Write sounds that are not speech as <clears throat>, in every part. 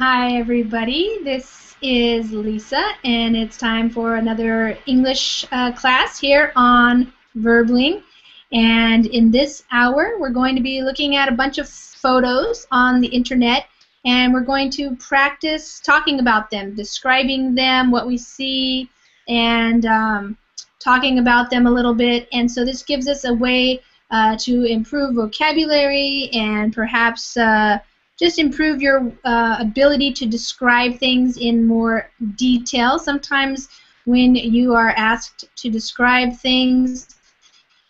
Hi, everybody. This is Lisa, and it's time for another English uh, class here on Verbling. And in this hour, we're going to be looking at a bunch of photos on the internet, and we're going to practice talking about them, describing them, what we see, and um, talking about them a little bit. And so this gives us a way uh, to improve vocabulary and perhaps uh, just improve your uh, ability to describe things in more detail. Sometimes when you are asked to describe things,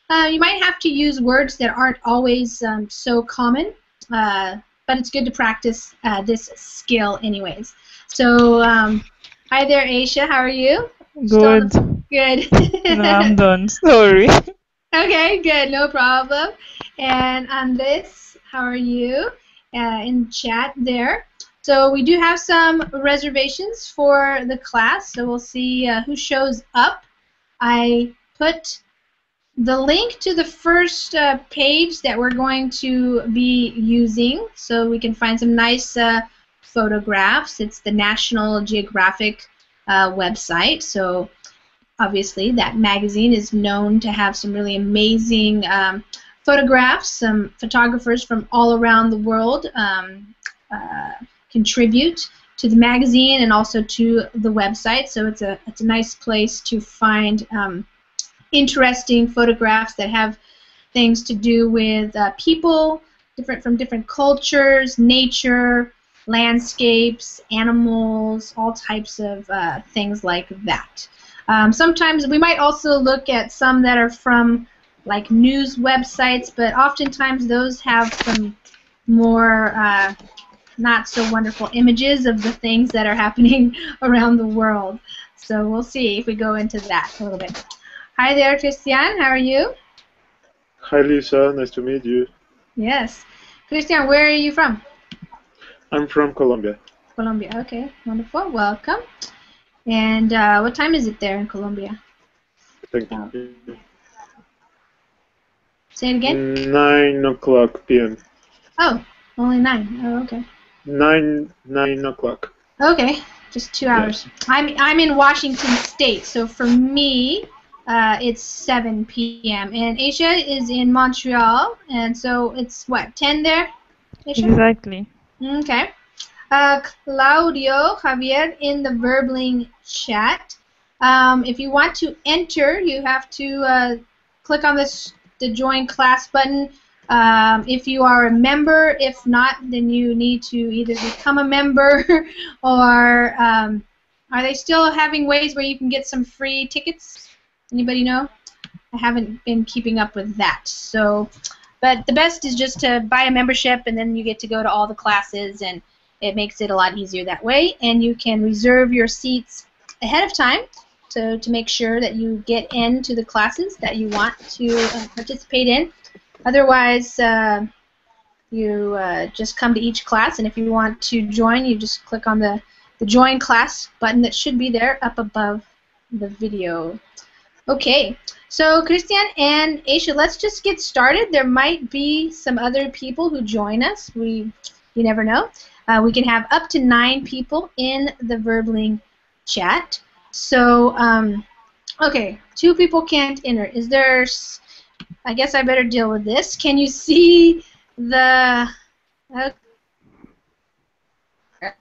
uh, you might have to use words that aren't always um, so common, uh, but it's good to practice uh, this skill anyways. So, um, hi there, Aisha. How are you? Good. Good. no, I'm <laughs> done. Sorry. Okay, good. No problem. And Andres, how are you? Uh, in chat there. So we do have some reservations for the class, so we'll see uh, who shows up. I put the link to the first uh, page that we're going to be using so we can find some nice uh, photographs. It's the National Geographic uh, website, so obviously that magazine is known to have some really amazing um, photographs. Some photographers from all around the world um, uh, contribute to the magazine and also to the website. So it's a it's a nice place to find um, interesting photographs that have things to do with uh, people, different from different cultures, nature, landscapes, animals, all types of uh, things like that. Um, sometimes we might also look at some that are from like news websites, but oftentimes those have some more uh, not so wonderful images of the things that are <laughs> happening <laughs> around the world. So we'll see if we go into that a little bit. Hi there, Christian. How are you? Hi, Lisa. Nice to meet you. Yes. Christian, where are you from? I'm from Colombia. Colombia. Okay, wonderful. Welcome. And uh, what time is it there in Colombia? Thank you. Say it again. 9 o'clock p.m. Oh, only nine. Oh, okay. 9, 9 o'clock. Okay, just two hours. I'm I'm in Washington State, so for me, uh, it's 7 p.m. And Aisha is in Montreal, and so it's what 10 there. Aisha? Exactly. Okay. Uh, Claudio Javier in the Verbling chat. Um, if you want to enter, you have to uh, click on this the join class button. Um, if you are a member, if not, then you need to either become a member <laughs> or um, are they still having ways where you can get some free tickets? Anybody know? I haven't been keeping up with that. So, but the best is just to buy a membership and then you get to go to all the classes and it makes it a lot easier that way. And you can reserve your seats ahead of time so to make sure that you get into the classes that you want to uh, participate in. Otherwise, uh, you uh, just come to each class, and if you want to join, you just click on the, the Join Class button that should be there up above the video. Okay, so Christian and Aisha, let's just get started. There might be some other people who join us. We, you never know. Uh, we can have up to nine people in the Verbling chat. So, um, okay, two people can't enter. Is there? I guess I better deal with this. Can you see the? Uh,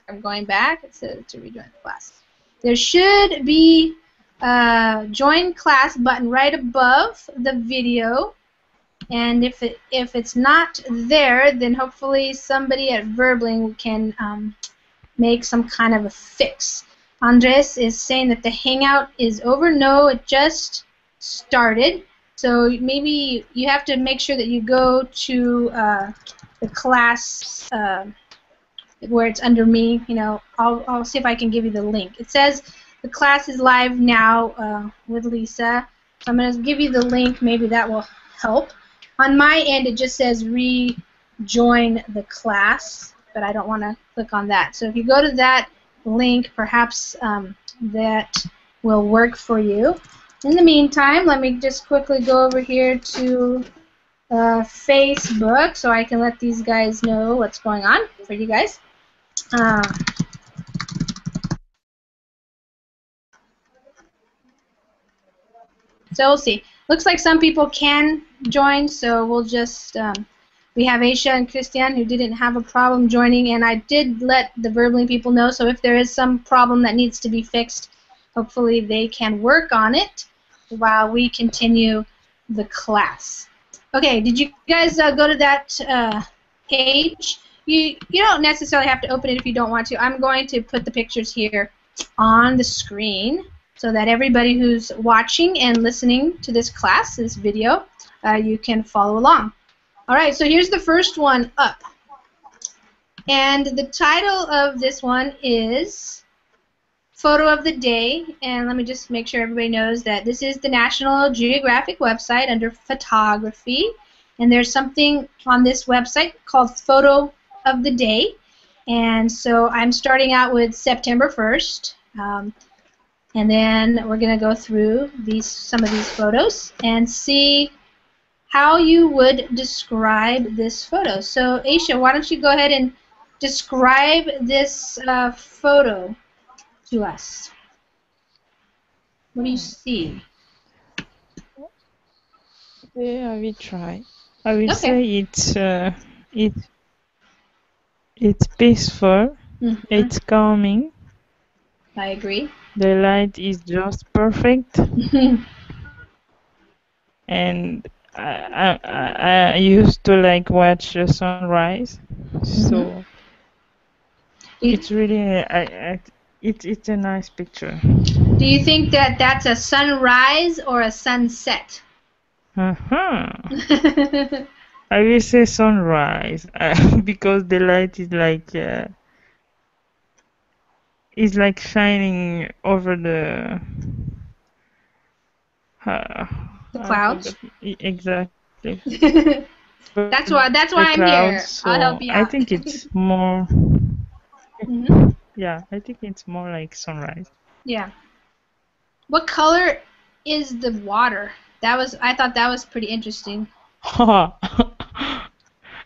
I'm going back. Says to rejoin the class. There should be a join class button right above the video. And if it if it's not there, then hopefully somebody at Verbling can um, make some kind of a fix. Andres is saying that the hangout is over. No, it just started. So maybe you have to make sure that you go to uh, the class uh, where it's under me. You know, I'll, I'll see if I can give you the link. It says the class is live now uh, with Lisa. So I'm going to give you the link. Maybe that will help. On my end, it just says rejoin the class, but I don't want to click on that. So if you go to that link, perhaps um, that will work for you. In the meantime, let me just quickly go over here to uh, Facebook so I can let these guys know what's going on for you guys. Uh, so we'll see. Looks like some people can join, so we'll just. Um, we have Aisha and Christian who didn't have a problem joining, and I did let the Verbling people know. So if there is some problem that needs to be fixed, hopefully they can work on it while we continue the class. Okay, did you guys uh, go to that uh, page? You you don't necessarily have to open it if you don't want to. I'm going to put the pictures here on the screen so that everybody who's watching and listening to this class, this video, uh, you can follow along. All right, so here's the first one up. And the title of this one is Photo of the Day. And let me just make sure everybody knows that this is the National Geographic website under photography. And there's something on this website called Photo of the Day. And so I'm starting out with September 1st. Um, and then we're going to go through these some of these photos and see how you would describe this photo. So, Aisha, why don't you go ahead and describe this uh, photo to us? What do you see? Yeah, I will try. I will Okay. say it's uh, it it's peaceful. Mhm. It's calming. I agree. The light is just perfect, <laughs> and I, I I used to like watch the sunrise, so it's really I, I it's it's a nice picture. do you think that that's a sunrise or a sunset? Uh-huh. <laughs> I will say sunrise uh, <laughs> because the light is like uh, is like shining over the uh, The clouds? Exactly. <laughs> that's why. That's why The I'm here. clouds, I'll help so you I think it's <laughs> more. Mhm. Yeah, I think it's more like sunrise. Yeah. What color is the water? That was. I thought that was pretty interesting. <laughs>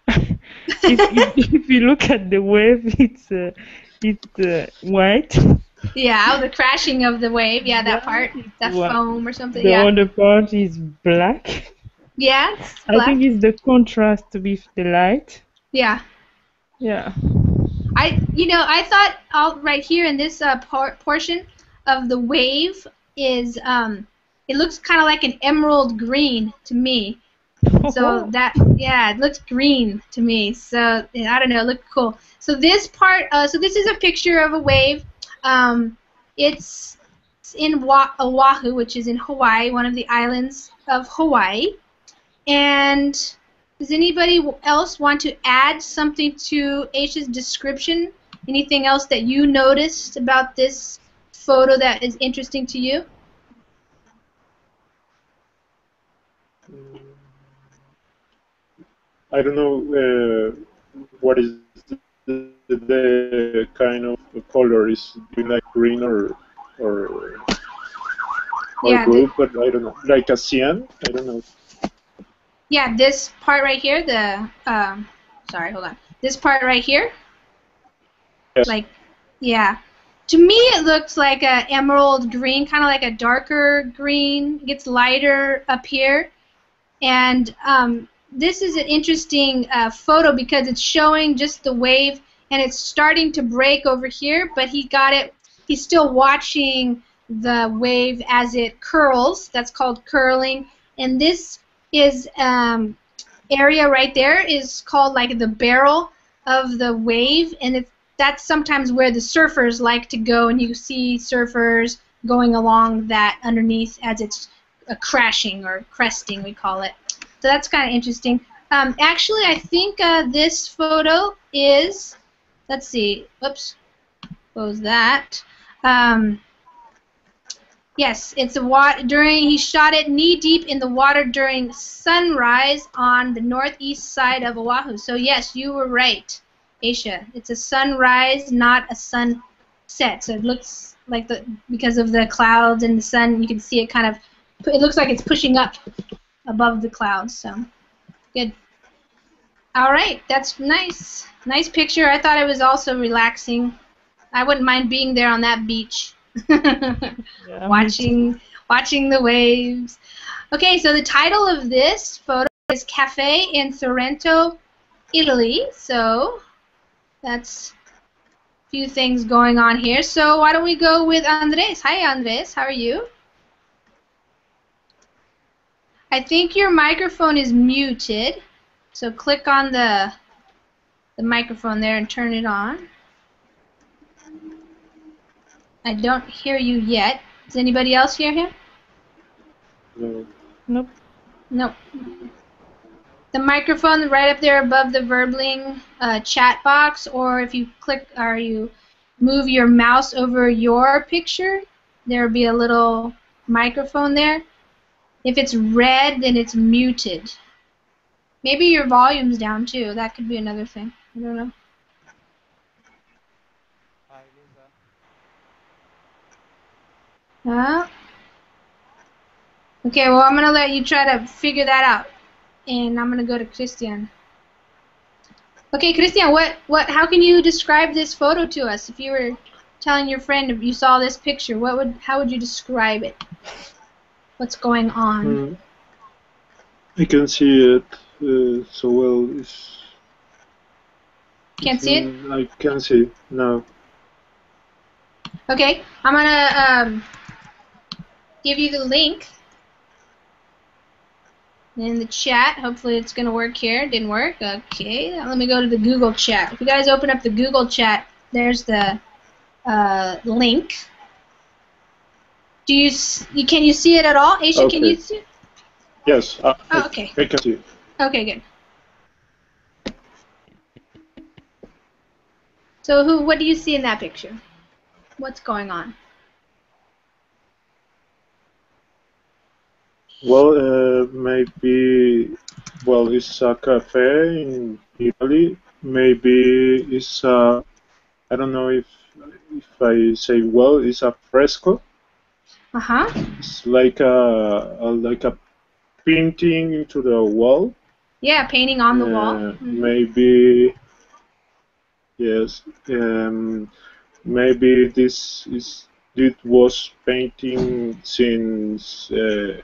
if, if, if you look at the wave, it's uh, it's uh, white. Yeah, the crashing of the wave. Yeah, that part. That What? foam or something. The Yeah. other part is black. Yeah. it's I think it's the contrast with the light. Yeah. Yeah. I. You know, I thought all right here in this uh, por- portion of the wave is um, it looks kind of like an emerald green to me. So <laughs> that yeah, it looks green to me. So I don't know, it looked cool. So this part, uh, so this is a picture of a wave. Um, it's in Wa- Oahu, which is in Hawaii, one of the islands of Hawaii. And does anybody else want to add something to Aisha's description? Anything else that you noticed about this photo that is interesting to you? I don't know uh, what is the, the kind of color is like green or or or Yeah, blue, but I don't know. Like a cyan? I don't know. Yeah, this part right here, the um, sorry, hold on. This part right here, Yes. like, yeah. To me, it looks like a emerald green, kind of like a darker green. It gets lighter up here, and um, this is an interesting uh, photo because it's showing just the wave, and it's starting to break over here. But he got it. He's still watching the wave as it curls. That's called curling, and this is um, area right there is called like the barrel of the wave, and that's sometimes where the surfers like to go, and you see surfers going along that underneath as it's uh, crashing or cresting, we call it. So that's kind of interesting. Um, actually, I think uh, this photo is, let's see, oops, was that? Um, Yes, it's a wat during he shot it knee deep in the water during sunrise on the northeast side of Oahu. So yes, you were right, Aisha. It's a sunrise, not a sunset. So it looks like the because of the clouds and the sun, you can see it kind of. It looks like it's pushing up above the clouds. So good. All right, that's nice. Nice picture. I thought it was also relaxing. I wouldn't mind being there on that beach, <laughs> Yeah, watching watching the waves. Okay, so the title of this photo is Cafe in Sorrento, Italy. So that's a few things going on here. So why don't we go with Andres? Hi, Andres. How are you? I think your microphone is muted. So click on the the microphone there and turn it on. I don't hear you yet. Does anybody else hear him? No. Nope. Nope. The microphone right up there above the Verbling uh, chat box, or if you click or you move your mouse over your picture, there will be a little microphone there. If it's red, then it's muted. Maybe your volume's down too. That could be another thing. I don't know. Uh, okay, well, I'm going to let you try to figure that out. And I'm going to go to Christian. Okay, Christian, what, what, how can you describe this photo to us? If you were telling your friend if you saw this picture, what would, how would you describe it? What's going on? Mm. I can see it uh, so well. It's, Can't see it? I can't see no. Okay, I'm gonna um, give you the link in the chat. Hopefully it's gonna work here. Didn't work. Okay, now let me go to the Google chat. If you guys open up the Google chat, there's the uh, link. Do you, you can you see it at all, Aisha? Can you see? It? Yes. I, Oh, okay. I can see. Okay, good. So who? What do you see in that picture? What's going on? Well, uh, maybe. Well, it's a cafe in Italy. Maybe it's a. I don't know if if I say well. It's a fresco. Uh huh. It's like a, a like a painting into the wall. Yeah, painting on the wall. Uh, Mhm. Maybe. Yes. Um, maybe this is it was painting since uh,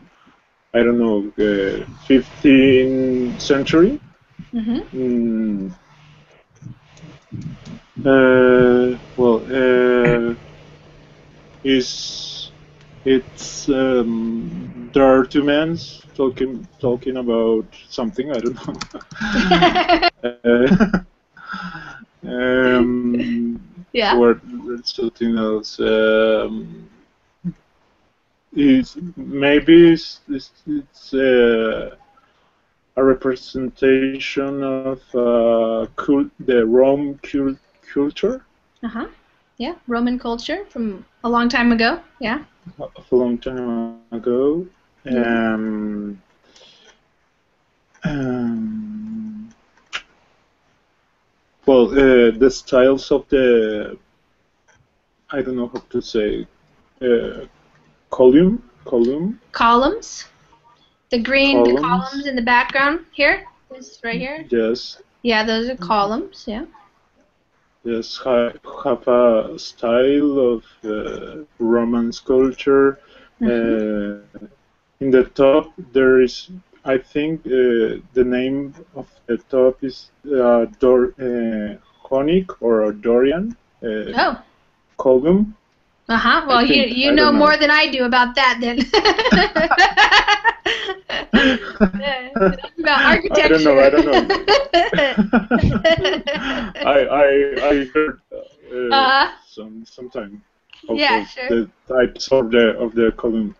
I don't know uh, 15th century. Mm -hmm. Mm. Uh, well, uh, is it's um, there are two men talking talking about something I don't know. <laughs> uh, <laughs> um, yeah. or something else. Um, is maybe it's, it's, it's uh, a representation of uh, cul- the Rome cul- culture Uh huh. Yeah. Roman culture from a long time ago. Yeah. Of a long time ago. Yeah. Um, um, well, uh, the styles of the I don't know how to say uh, column column Columns. The green Columns. columns in the background here. This right here. yes Yeah, those are columns. Yeah. Yes ha- have a style of uh, Roman sculpture. Mhm. Uh, in the top there is I think uh, the name of the top is uh, Dor uh, Conic or Dorian uh, Oh. column. Uh huh. Well, you think- you I know know. more than I do about that then. <laughs> <laughs> about architecture. I don't know. I don't know. <laughs> I I I heard uh, Uh-huh. some sometime of Yeah, the, sure. the types of the of the column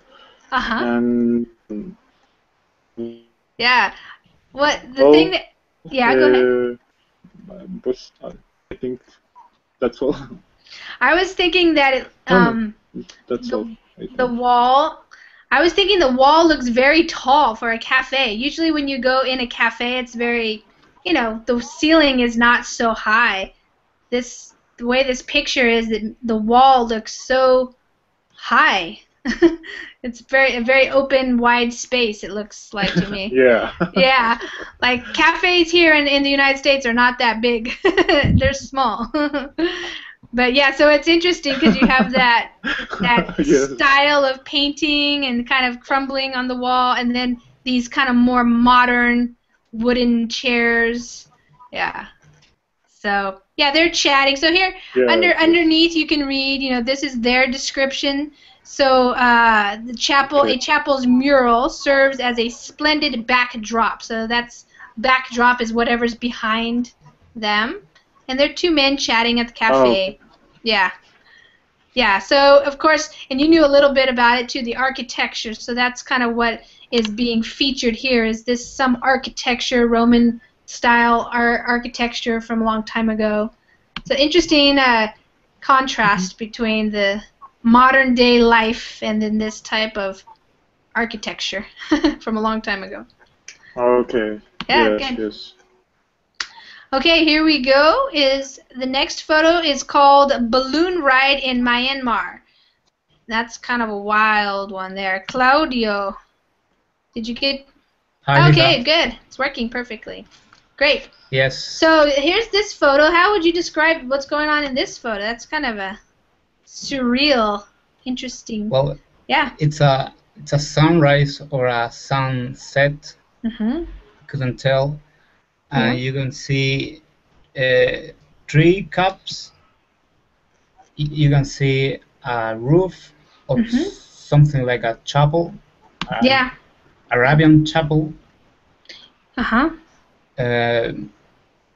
uh huh. and Yeah. What the Well, thing that? Yeah, go ahead. uh, I think that's all. I was thinking that it, um That's The- all. The wall. I was thinking the wall looks very tall for a cafe. Usually when you go in a cafe, it's very, you know, the ceiling is not so high. This the way this picture is that the wall looks so high. <laughs> it's very a very open, wide space. It looks like to me. <laughs> yeah. <laughs> yeah, like cafes here in, in the United States are not that big. They're small. But yeah, so it's interesting because you have that <laughs> that Yes. style of painting and kind of crumbling on the wall, and then these kind of more modern wooden chairs. Yeah. So yeah, they're chatting. So here Yeah. under underneath you can read. You know, this is their description. So uh, the chapel, a chapel's mural serves as a splendid backdrop. So that's backdrop is whatever's behind them, and they're two men chatting at the cafe. Yeah, yeah. So of course, and you knew a little bit about it too, the architecture. So that's kind of what is being featured here. Is this some architecture, Roman style ar- architecture from a long time ago? So interesting uh, contrast between the modern day life and then this type of architecture <laughs> from a long time ago. Okay. Yeah, yes, good. yes. Okay, here we go. Is the next photo is called Balloon Ride in Myanmar. That's kind of a wild one there. Claudio, did you get? Hi, okay, good. It's working perfectly. Great. Yes. So here's this photo. How would you describe what's going on in this photo? That's kind of a surreal, interesting. Well, Yeah. it's a it's a sunrise or a sunset. Mhm. Couldn't tell. Yeah. And you can see uh, three cups. You can see a roof of Mhm. something like a chapel. a Yeah. Arabian chapel. Uh huh. Uh,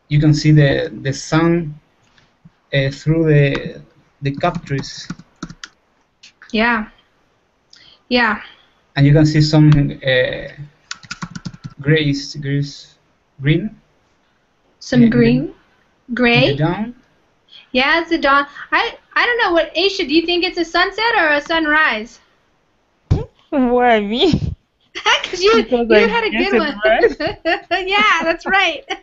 you can see the the sun uh, through the the cup trees, Yeah. Yeah. and you can see some uh, grays, grays, green Some Yeah, green, the gray. down. Yeah, it's a dawn. I I don't know what Aisha. Do you think it's a sunset or a sunrise? Why me? Because you Because you I had a good it one. <laughs> yeah, that's right. <laughs>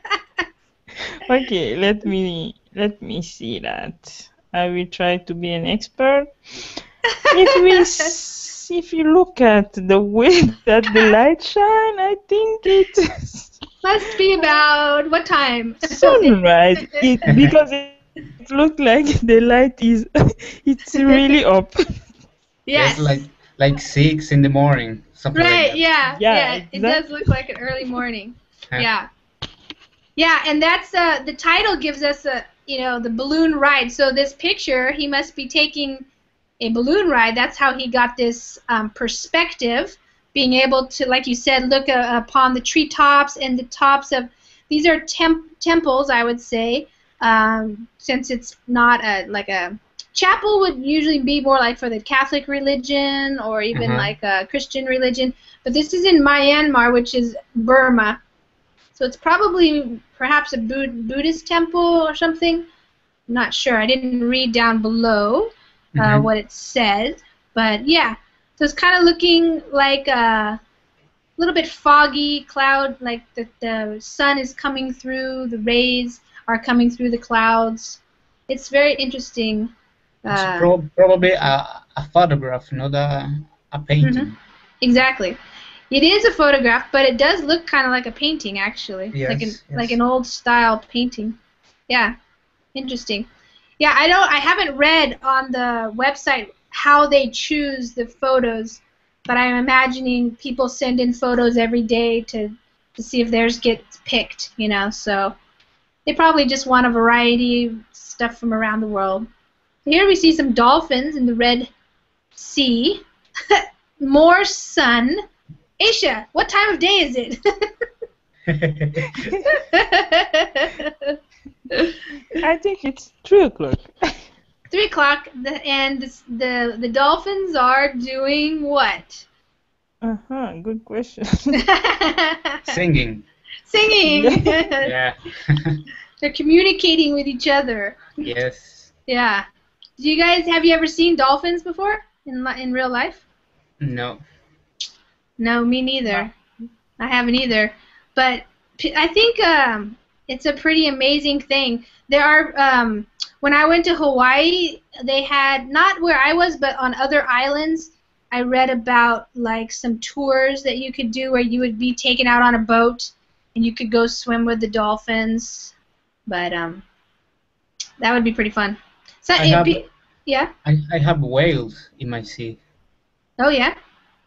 Okay, let me let me see that. I will try to be an expert. It we s- if you look at the way <laughs> that the light shine, I think it <laughs> Must be about what time? sunrise. <laughs> It because it, it looked like the light is it's really up. yes. It's like like six in the morning, something right. like that. yeah. Yeah, Yeah. It does look like an early morning. Yeah. Yeah. Yeah, and that's uh, the title gives us a you know the balloon ride. So this picture, he must be taking a balloon ride. That's how he got this um, perspective, being able to, like you said, look uh, upon the treetops and the tops of. These are temp- temples, I would say, um, since it's not a like a chapel would usually be more like for the Catholic religion or even Mhm. like a Christian religion. But this is in Myanmar, which is Burma. So it's probably perhaps a Bud- Buddhist temple or something. I'm not sure. I didn't read down below uh, Mhm. what it said, but yeah. So it's kind of looking like a little bit foggy cloud, like the, the sun is coming through, the rays are coming through the clouds. It's very interesting. It's Uh, prob- probably a, a photograph, not a, a painting. Exactly. It is a photograph, but it does look kind of like a painting, actually, like an Yes, yes. like an old style painting. Yeah, interesting. Yeah, I don't. I haven't read on the website how they choose the photos, but I'm imagining people send in photos every day to to see if theirs gets picked. You know, so they probably just want a variety of stuff from around the world. Here we see some dolphins in the Red Sea. <laughs> More sun. Aisha, what time of day is it? <laughs> <laughs> I think it's three o'clock. <laughs> Three o'clock, the, and the, the the dolphins are doing what? Uh huh. Good question. <laughs> Singing. Singing. <laughs> Yeah. They're communicating with each other. yes. Yeah. Do you guys have you ever seen dolphins before in in real life? No. No, me neither. I haven't either. But I think um, it's a pretty amazing thing. There are um, when I went to Hawaii, they had not where I was, but on other islands, I read about like some tours that you could do where you would be taken out on a boat and you could go swim with the dolphins. But um, that would be pretty fun. So I have- be, yeah. I, I have whales in my sea. Oh yeah.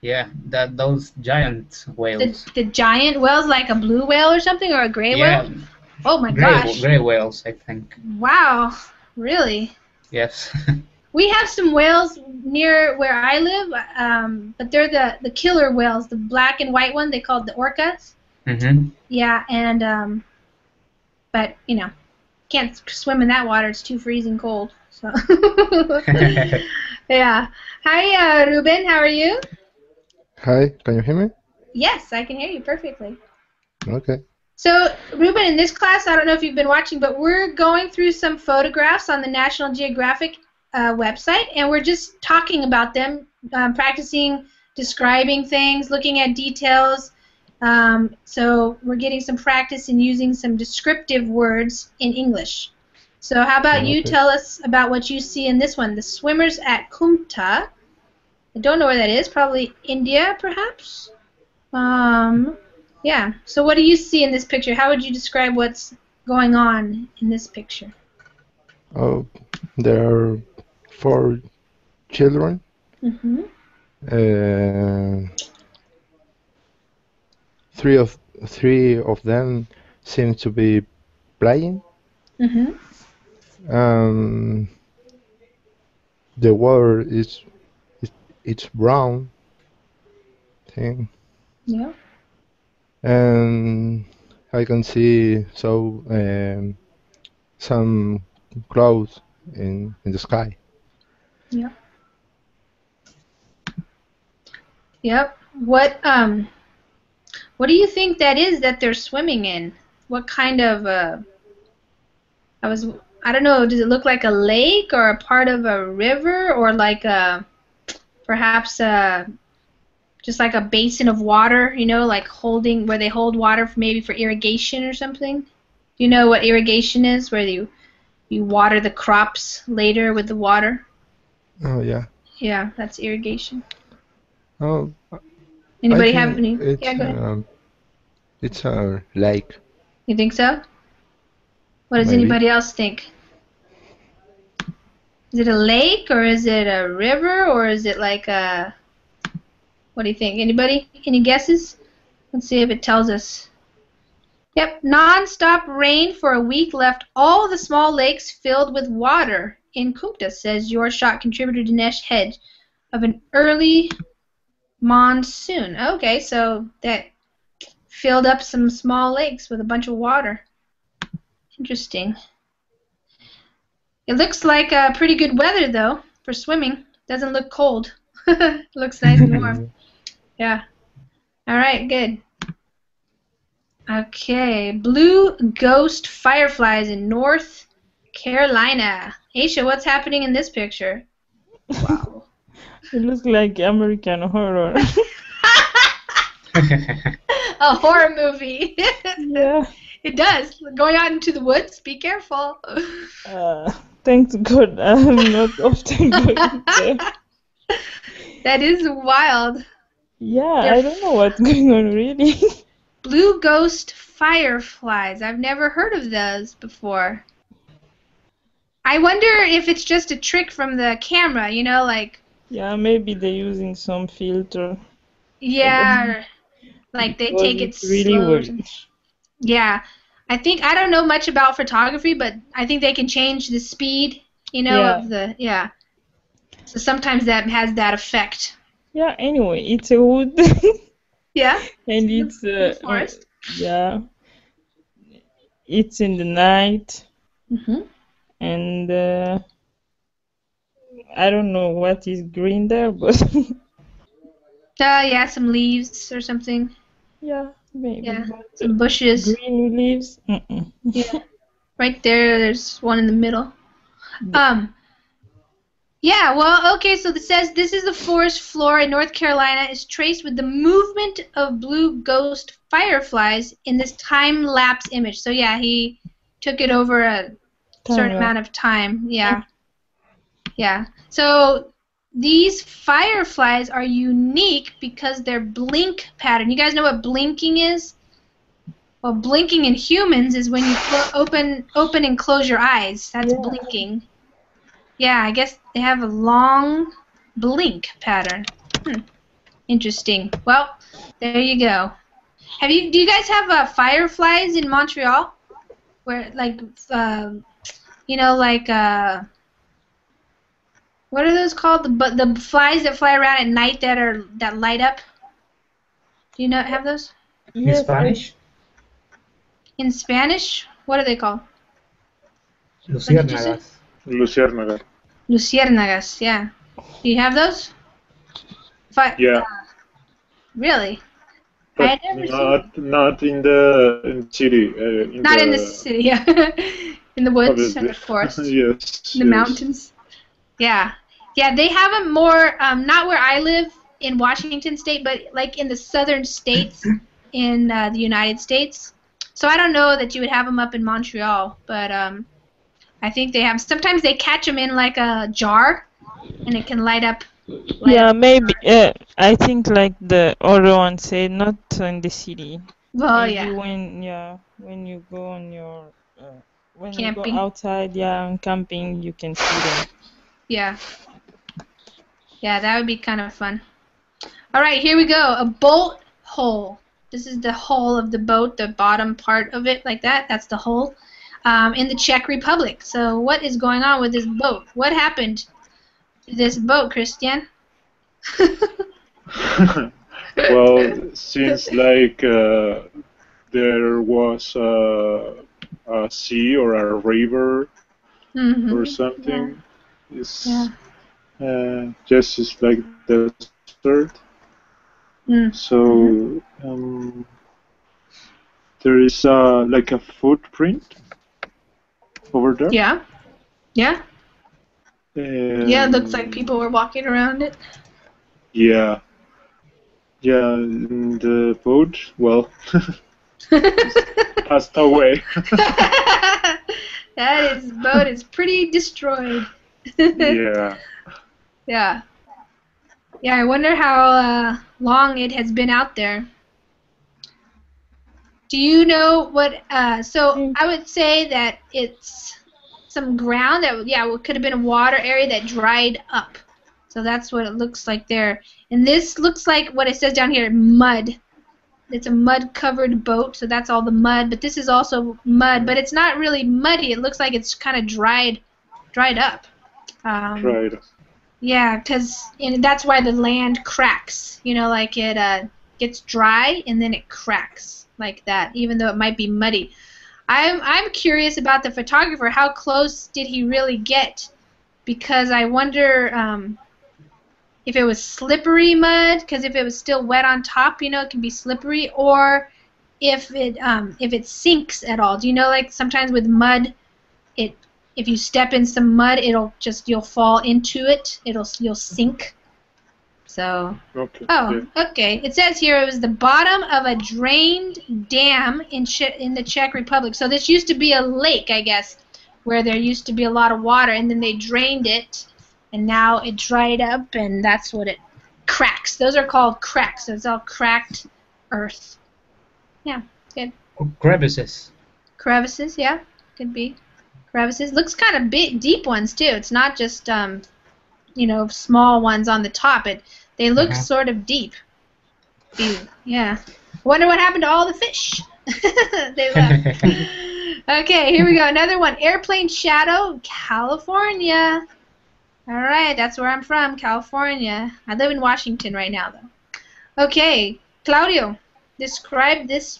Yeah, that those giant The, whales. the giant whales, like a blue whale or something, or a gray yeah, whale. Oh my gray, gosh! gray whales, I think. Wow, really? Yes. <laughs> We have some whales near where I live, um, but they're the the killer whales, the black and white one. They called the orcas. hmm Yeah, and um, but you know, can't swim in that water. It's too freezing cold. So. <laughs> <laughs> yeah. Hi, uh, Ruben. How are you? Hi, can you hear me? Yes, I can hear you perfectly. Okay. So, Ruben, in this class, I don't know if you've been watching, but we're going through some photographs on the National Geographic uh, website, and we're just talking about them, um, practicing describing things, looking at details. Um, so, we're getting some practice in using some descriptive words in English. So, how about you tell us about what you see in this one? The swimmers at Kumta. I don't know where that is. Probably India, perhaps. Um, yeah. So what do you see in this picture? How would you describe what's going on in this picture? Oh, there are four children. Mm-hmm. Uh, three of three of them seem to be playing. Mm-hmm. Um, the water is it, it's brown thing, Yeah. And I can see so um, some clouds in in the sky. Yep. What um what do you think that is that they're swimming in? What kind of uh I was I don't know, does it look like a lake or a part of a river or like a perhaps a just like a basin of water, you know, like holding where they hold water for maybe for irrigation or something? Do you know what irrigation is where you you water the crops later with the water? Oh yeah. Yeah, that's irrigation. Oh, Anybody have any? It's, Yeah, go ahead. um, it's a lake. You think so? What does Maybe. anybody else think? Is it a lake or is it a river or is it like a What do you think? Anybody? Any guesses? Let's see if it tells us. Yep, non-stop rain for a week left all the small lakes filled with water in Kumta, says your shot contributor Dinesh Hegde of an early monsoon. Okay, so that filled up some small lakes with a bunch of water. Interesting. It looks like uh, pretty good weather though for swimming. Doesn't look cold. <laughs> looks nice and warm. <laughs> Yeah. All right, good. Okay, blue ghost fireflies in North Carolina. Aisha, what's happening in this picture? Wow. <laughs> It looks like American horror. <laughs> A horror movie. <laughs> yeah. it does. Going out into the woods. Be careful. Uh, thanks God I'm not often going there. that is wild. Yeah, I don't know what's <laughs> going on really. Blue ghost fireflies. I've never heard of those before. I wonder if it's just a trick from the camera, you know, like yeah, maybe they're using some filter. yeah, <laughs> like they because take it really slow. weird. Yeah, I think I don't know much about photography, but I think they can change the speed, you know, Yeah. of the yeah. So sometimes that has that effect. Yeah, anyway, it's a wood <laughs> Yeah. <laughs> and it's uh, forest. yeah. It's in the night hmm and uh, I don't know what is green there, but <laughs> Uh, yeah, some leaves or something. yeah, maybe. Yeah. Some bushes. green leaves. Mm-mm. Yeah. Right there, there's one in the middle. Um. Yeah, well, okay, so it says this is the forest floor in North Carolina is traced with the movement of blue ghost fireflies in this time lapse image. So, yeah, he took it over a certain amount of time. Yeah. Yeah. So, these fireflies are unique because their blink pattern. You guys know what blinking is? Well, blinking in humans is when you open open and close your eyes. That's Yeah. blinking. Yeah, I guess they have a long blink pattern. Hmm. Interesting. Well, there you go. Have you? Do you guys have uh, fireflies in Montreal? Where like, um you know, like uh, what are those called? The but the flies that fly around at night that are that light up. Do you know have those In Yes, Spanish, in Spanish? What are they called? did you say? Luciérnagas. Luciérnaga. Luciérnagas. Yeah. Do you have those? Fi- Yeah. Really? I But had never seen. not not in the in the city. Uh, in Not the, in the city. Yeah. <laughs> in the woods and the <laughs> forest. yes. in the yes. mountains. Yeah, yeah, they have them more. Um, not where I live in Washington State, but like in the southern states in uh, the United States. So I don't know that you would have them up in Montreal, but um, I think they have. Sometimes they catch them in like a jar, and it can light up. light Yeah, up- maybe. Uh, I think like the other one said, not in the city. Well, Maybe yeah. when yeah, when you go on your uh, when Camping. you go outside, yeah, on camping, you can see them. Yeah. Yeah, that would be kind of fun. All right, here we go. A bolt hole. This is the hull of the boat, the bottom part of it, like that. That's the hull. Um, in the Czech Republic. So, what is going on with this boat? What happened to this boat, Christian? <laughs> well, since like uh, there was a, a sea or a river Mhm. or something, it's Yeah. uh, just it's like the desert. Mm. So um, there is uh, like a footprint over there. Yeah. Yeah. Yeah, it looks like people were walking around it. Yeah. Yeah, and the boat, well, <laughs> passed away. <laughs> that is boat is pretty destroyed. yeah. <laughs> Yeah. Yeah, I wonder how uh, long it has been out there. Do you know what? Uh, so I would say that it's some ground that, yeah, it could have been a water area that dried up. So that's what it looks like there. And this looks like what it says down here mud. It's a mud covered boat, so that's all the mud. But this is also mud, but it's not really muddy. It looks like it's kind of dried, dried up. Um, Right. yeah, because and that's why the land cracks. You know, like it uh, gets dry and then it cracks like that, even though it might be muddy. I'm I'm curious about the photographer. How close did he really get? Because I wonder um, if it was slippery mud. Because if it was still wet on top, you know, it can be slippery. Or if it um, if it sinks at all. Do you know, like sometimes with mud, it if you step in some mud, it'll just you'll fall into it. It'll you'll sink. So Okay. oh, okay. It says here it was the bottom of a drained dam in che- in the Czech Republic. So this used to be a lake, I guess, where there used to be a lot of water, and then they drained it, and now it dried up, and that's what it cracks. Those are called cracks. So it's all cracked earth. Yeah, good. Crevices. Crevices, yeah, could be. Crevices. Looks kind of big, deep ones too. It's not just um, you know, small ones on the top. It they look Uh-huh. sort of deep. Ew, yeah. Wonder what happened to all the fish. <laughs> they left. <laughs> okay, here we go. Another one. Airplane Shadow, California. All right, that's where I'm from, California. I live in Washington right now, though. Okay, Claudio, describe this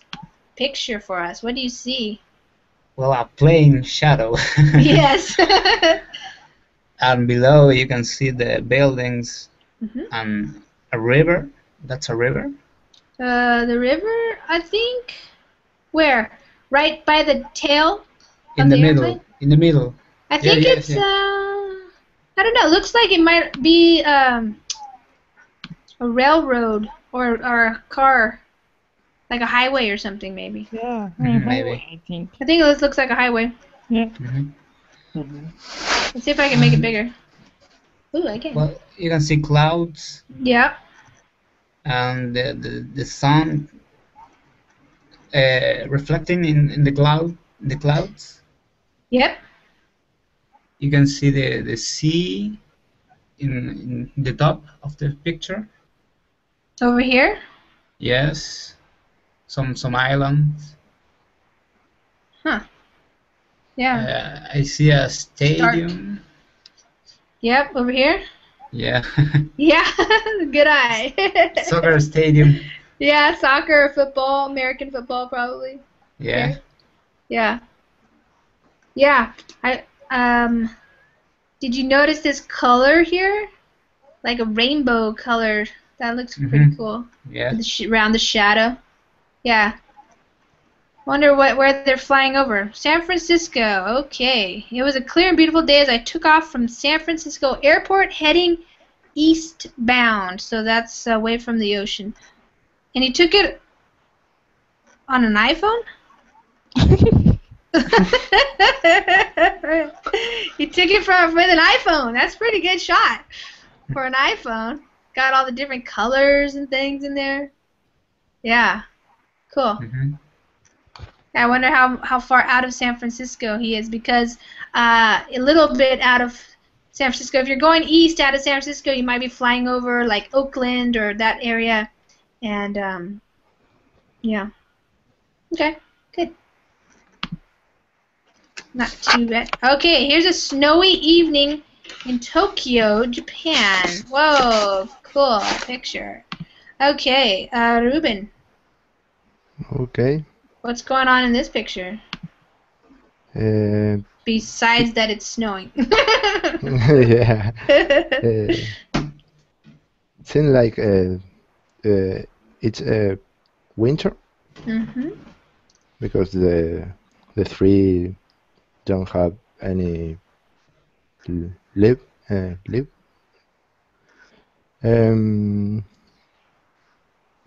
picture for us. What do you see? well, a plane shadow. <laughs> yes. and below you can see the buildings Mhm. and a river. That's a river. uh, the river, I think. Where? Right by the tail In the, the middle. airplane? In the middle. I think yeah, it's yeah. uh I don't know. It looks like it might be um a railroad or or a car, like a highway or something maybe. Yeah, Mhm, maybe. maybe. I think. I think it looks- looks like a highway. Yeah. hmm Let's see if I can make it bigger. Ooh, again. Well, you can see clouds Yeah. and the, the, the sun uh, reflecting in, in the cloud the clouds. Yep. You can see the, the sea in, in the top of the picture. Over here. Yes. Some some islands. Huh. Yeah. Uh, I see a stadium. Yep. Over here. Yeah. <laughs> Yeah. <laughs> Good eye. <laughs> Soccer stadium. Yeah, soccer, football, American football, probably. Yeah. Yeah. Yeah. I um. Did you notice this color here? Like a rainbow color. That looks pretty Mhm. cool. Yeah. The sh- around the shadow. Yeah. Wonder what where they're flying over. San Francisco. Okay. It was a clear and beautiful day as I took off from San Francisco Airport heading eastbound. So that's away from the ocean. And he took it on an iPhone? <laughs> he took it from with an iPhone. That's pretty good shot for an iPhone. Got all the different colors and things in there. Yeah. Cool. hmm I wonder how, how far out of San Francisco he is because uh, a little bit out of San Francisco. If you're going east out of San Francisco, you might be flying over like Oakland or that area, and um, yeah. Okay, good. Not too bad. Okay, here's a snowy evening in Tokyo, Japan. Whoa, cool picture. Okay, uh, Ruben, Okay. What's going on in this picture? Uh, Besides that it's snowing. <laughs> <laughs> yeah. Uh, seems like uh, uh, it's uh, winter hmm because the the three don't have any l- leaf uh, leaf. Um,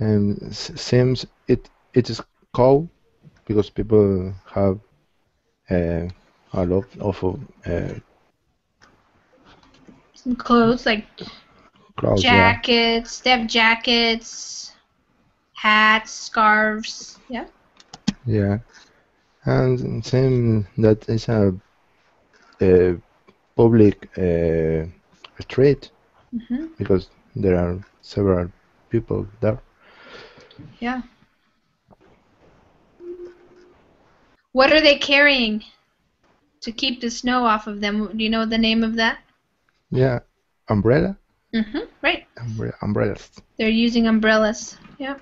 and seems it it is cold because people have uh, a lot of uh, clothes like clothes. Yeah. jackets, they have jackets, hats, scarves. Yeah. Yeah, and same that is a, a public uh, street hmm because there are several people there. Yeah. What are they carrying to keep the snow off of them? Do you know the name of that? Yeah, umbrella, hmm Right. umbre umbrellas. They're using umbrellas. Yeah.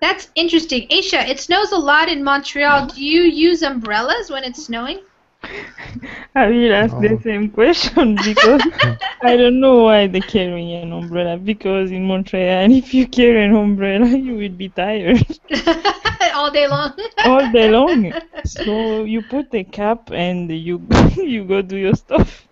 That's interesting. Aisha, it snows a lot in Montreal. Do you use umbrellas when it's snowing? I will ask the same question <laughs> because I don't know why they carry an umbrella. Because in Montreal, <laughs> if you carry an umbrella, you will be tired <laughs> All day long. <laughs> all day long. <laughs> So you put a cap and you <laughs> you go do your stuff.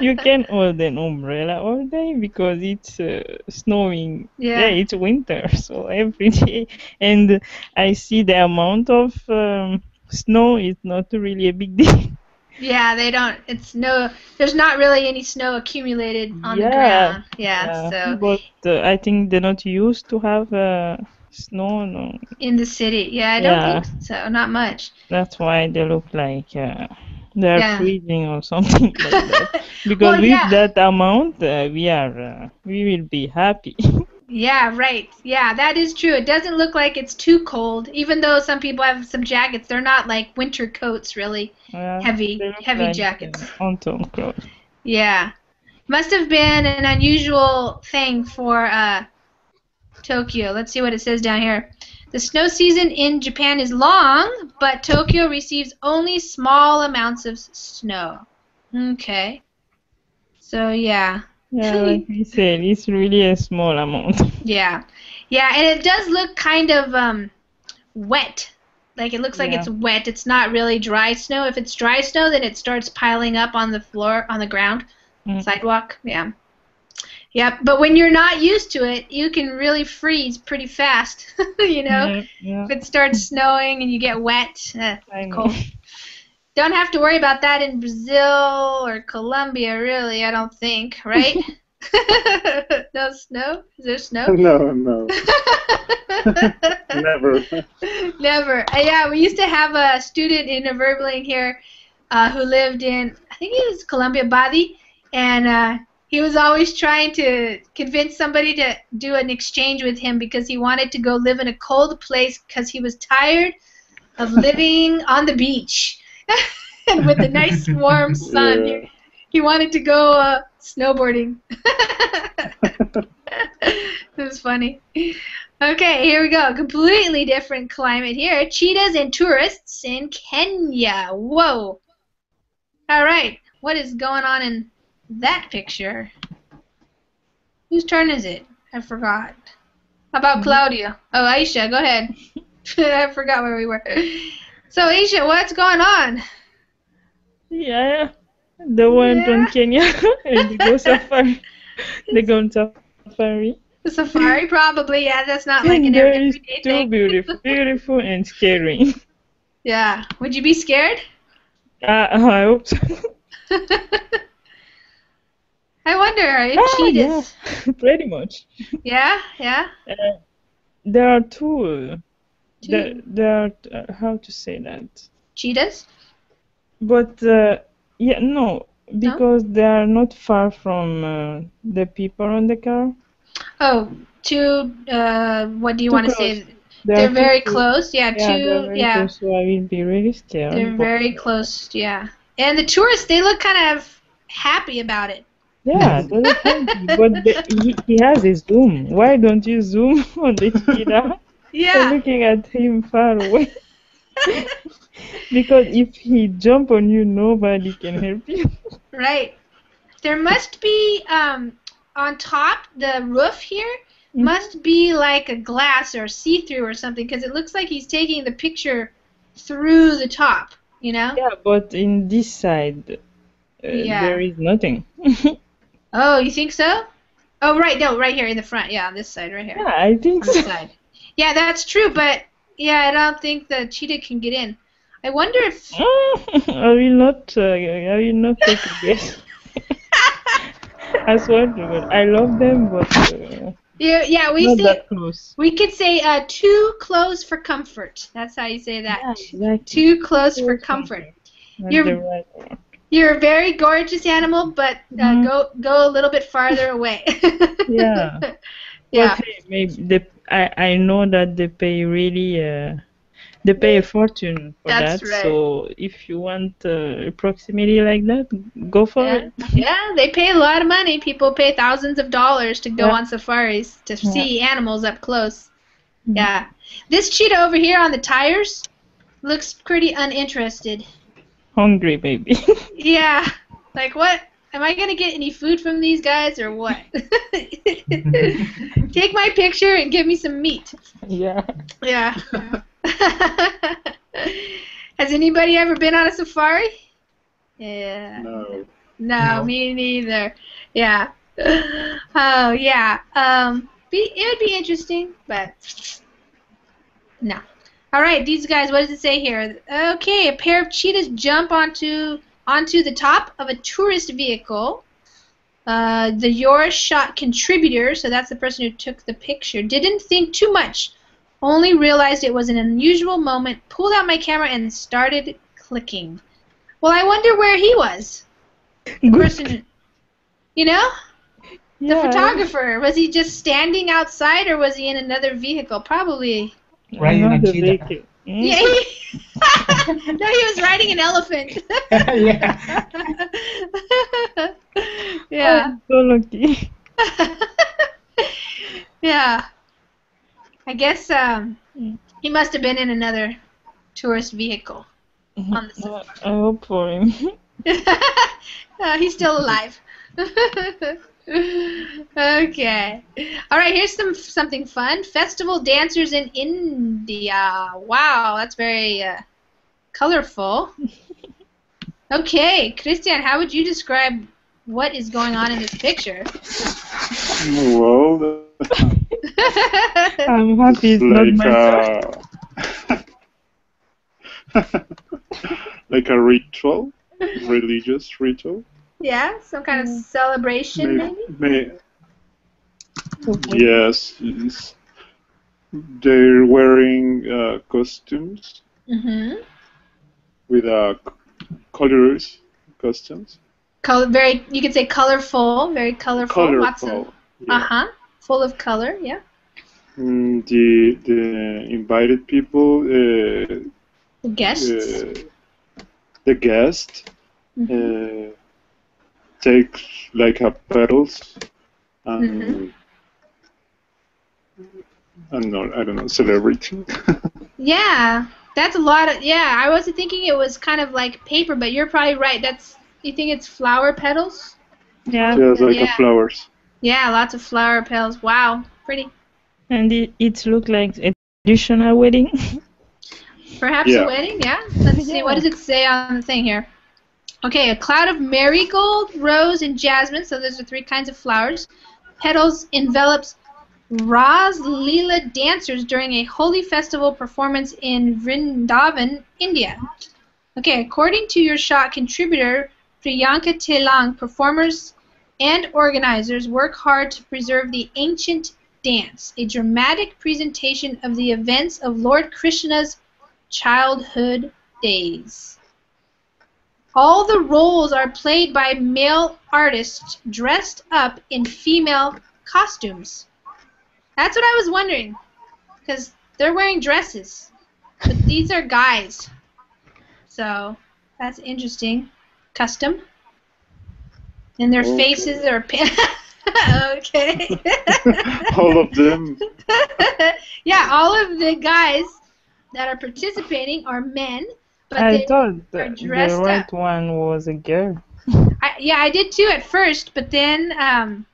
You can hold an umbrella all day because it's uh, snowing. Yeah. it's winter, so every day. And I see the amount of um, snow is not really a big deal. Yeah, they don't. It's no. There's not really any snow accumulated on the ground. Yeah. Yeah, So but uh, I think they're not used to have uh, snow. No, in the city, yeah, I don't Yeah. think so. Not much. that's why they look like uh, they're Yeah. freezing or something like that. <laughs> <laughs> Because Well, with yeah. that amount, uh, we are uh, we will be happy. <laughs> Yeah, right. Yeah, that is true. It doesn't look like it's too cold, even though some people have some jackets. They're not like winter coats, really. Heavy- heavy like, jackets. Uh, autumn clothes. Yeah. Must have been an unusual thing for uh, Tokyo. Let's see what it says down here. The snow season in Japan is long, but Tokyo receives only small amounts of snow. Okay. So, yeah. Yeah, <laughs> like we said, it's really a small amount. <laughs> Yeah. Yeah, and it does look kind of um, wet. Like it looks like Yeah. it's wet. It's not really dry snow. If it's dry snow, then it starts piling up on the floor, on the ground, Mm. sidewalk. Yeah. Yep. But when you're not used to it, you can really freeze pretty fast. <laughs> you know, Yeah, yeah, if it starts snowing and you get wet, uh, cold. don't have to worry about that in Brazil or Colombia, really. I don't think, right? <laughs> <laughs> no snow? Is there snow? No, no, never. Never. Uh, yeah, we used to have a student in Verbling here uh, who lived in, I think it was Colombia, Badi, and uh, he was always trying to convince somebody to do an exchange with him because he wanted to go live in a cold place because he was tired of <laughs> living on the beach and <laughs> with the nice warm <laughs> sun. Yeah. He, he wanted to go uh, snowboarding. it was funny. Okay, here we go. Completely different climate here. Cheetahs and tourists in Kenya. Whoa. All right. What is going on in that picture? Whose turn is it? I forgot. How about Claudia? Oh, Aisha, go ahead. <laughs> I forgot where we were. So, Aisha, what's going on? Yeah, they went Yeah. on Kenya <laughs> and they go safari. <laughs> They go on safari. The safari, probably. Yeah, that's not like an And there is everyday too beautiful, beautiful and scary. Yeah. Would you be scared? Uh, I hope so. I wonder if Ah, cheetahs. yeah, <laughs> pretty much. Yeah, yeah. Uh, there are two. uh, Two. There, there are uh, how to say that. Cheetahs? But uh, yeah, no, because they are not far from uh, the people on the car. Oh, two. Uh, what do you want to say? They They're very close. Yeah, Yeah, they're two. very Yeah, close, so I will be really scared. they're very close. Yeah, and the tourists they look kind of happy about it. Yeah, they look happy, but the, he, he has his zoom. Why don't you zoom <laughs> on the cheetah? <laughs> Yeah. looking at him far away. <laughs> because if he jump on you, nobody can help you. Right. There must be um on top the roof here Mhm. must be like a glass or see-through or something because it looks like he's taking the picture through the top. You know? Yeah, but in this side, uh, Yeah. there is nothing. Oh, you think so? Oh, right. No, right here in the front. Yeah, on this side, right here. yeah, I think so. side. Yeah, that's true, but yeah, I don't think the cheetah can get in. I wonder if <laughs> I will not. Uh, I will not take a guess. <laughs> I swear to God, I love them, but uh, yeah, yeah, we not say that close. we could say uh, too close for comfort. That's how you say that. Yeah, exactly. Too close for comfort. You're- right. You're a very gorgeous animal, but uh, Mhm. go go a little bit farther away. <laughs> Yeah. yeah. But maybe they, I I know that they pay really uh, they pay a fortune for That's that. right. So if you want uh, proximity like that, go for Yeah. it. <laughs> yeah, they pay a lot of money. People pay thousands of dollars to go Yeah. on safaris to Yeah. see animals up close. Mhm. Yeah. This cheetah over here on the tires looks pretty uninterested. Hungry baby. <laughs> Yeah. Like what? Am I gonna get any food from these guys or what? <laughs> Take my picture and give me some meat. yeah. Yeah. <laughs> Has anybody ever been on a safari? Yeah. No. No, No. me neither. Yeah. <gasps> Oh yeah. Um, be, it would be interesting, but no. All right, these guys. What does it say here? Okay, a pair of cheetahs jump onto onto the top of a tourist vehicle. Uh, the Your Shot contributor, so that's the person who took the picture, didn't think too much. Only realized it was an unusual moment, pulled out my camera, and started clicking. Well, I wonder where he was. The person, you know, the Yeah. photographer. Was he just standing outside, or was he in another vehicle? Probably. Riding on a Another cheetah. Mm. Yeah. He, no, he was riding an elephant. <laughs> yeah. <laughs> yeah. I'm so lucky. <laughs> yeah. I guess um, he must have been in another tourist vehicle. On the I I hope for him. uh, he's still alive. <laughs> okay. All right. Here's some something fun. Festival dancers in India. Wow, that's very uh, colorful. <laughs> Okay, Christian, how would you describe what is going on in this picture? Well, <laughs> I'm happy it's not like my turn. uh, like a ritual, religious ritual. Yeah, some kind of celebration, maybe. May, yes, yes. They're wearing uh, costumes Mm-hmm. with uh, colors costumes. Color, very. You could say colorful, very colorful. Lots of. Colorful. Uh huh. Full of color. Yeah. Mm, the the invited people, uh, The guests. uh, the guest, Mhm. uh, take like a petals and Mhm. and no, I don't know, celebrity. <laughs> Yeah, that's a lot of. Yeah, I wasn't thinking it was kind of like paper, but you're probably right. That's. You think it's flower petals? Yeah, Just like a Yeah. flowers. Yeah, lots of flower petals. Wow, pretty. and it, it looks like a traditional wedding. <laughs> Perhaps Yeah. a wedding, yeah? Let's see, what does it say on the thing here? Okay, a cloud of marigold, rose, and jasmine, so those are three kinds of flowers. Petals envelops Ras Leela dancers during a holy festival performance in Vrindavan, India. Okay, according to your shot contributor, Priyanka Telang, performers and organizers work hard to preserve the ancient dance, a dramatic presentation of the events of Lord Krishna's childhood days. All the roles are played by male artists dressed up in female costumes. That's what I was wondering, because they're wearing dresses, but these are guys. So that's interesting. Custom. And their Okay. faces are. Pa- <laughs> okay. <laughs> All of them. <laughs> yeah, all of the guys that are participating are men, but I thought the, the right up. one was a girl. <laughs> I, yeah, I did too at first, but then, um,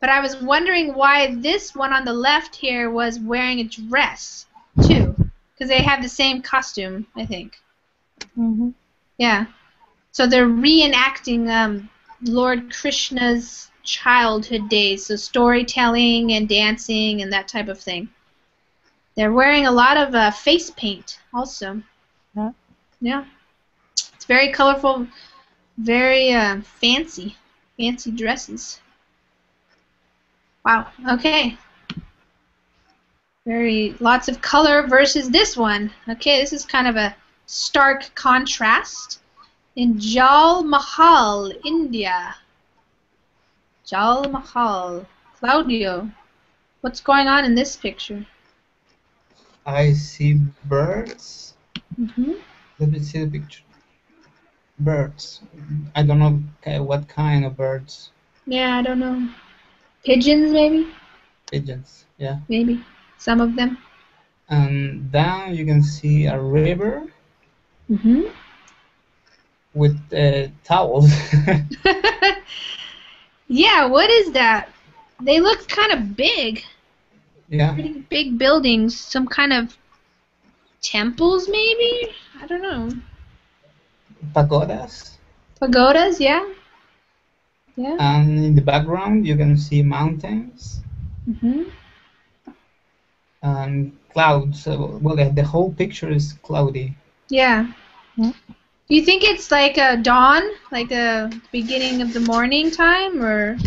but I was wondering why this one on the left here was wearing a dress too, because they have the same costume, I think. hmm Yeah, so they're reenacting um, Lord Krishna's childhood days, so storytelling and dancing and that type of thing. They're wearing a lot of uh, face paint also. Yeah. It's very colorful, very uh, fancy, fancy dresses. Wow. Okay. Very lots of color versus this one. Okay, this is kind of a stark contrast in Jal Mahal, India. Jal Mahal. Claudio, what's going on in this picture? I see birds. hmm Let me see the picture. Birds. I don't know what kind of birds. Yeah, I don't know. Pigeons, maybe? Pigeons. Yeah. Maybe. Some of them. And down you can see a river hmm with uh, towels. <laughs> yeah, what is that? They look kind of big. yeah. Pretty big buildings. Some kind of temples, maybe? I don't know. Pagodas. Pagodas, yeah? Yeah. And in the background you can see mountains hmm and clouds. Well, the, the whole picture is cloudy. Yeah. Yeah. Do you think it's like a dawn, like a beginning of the morning time, or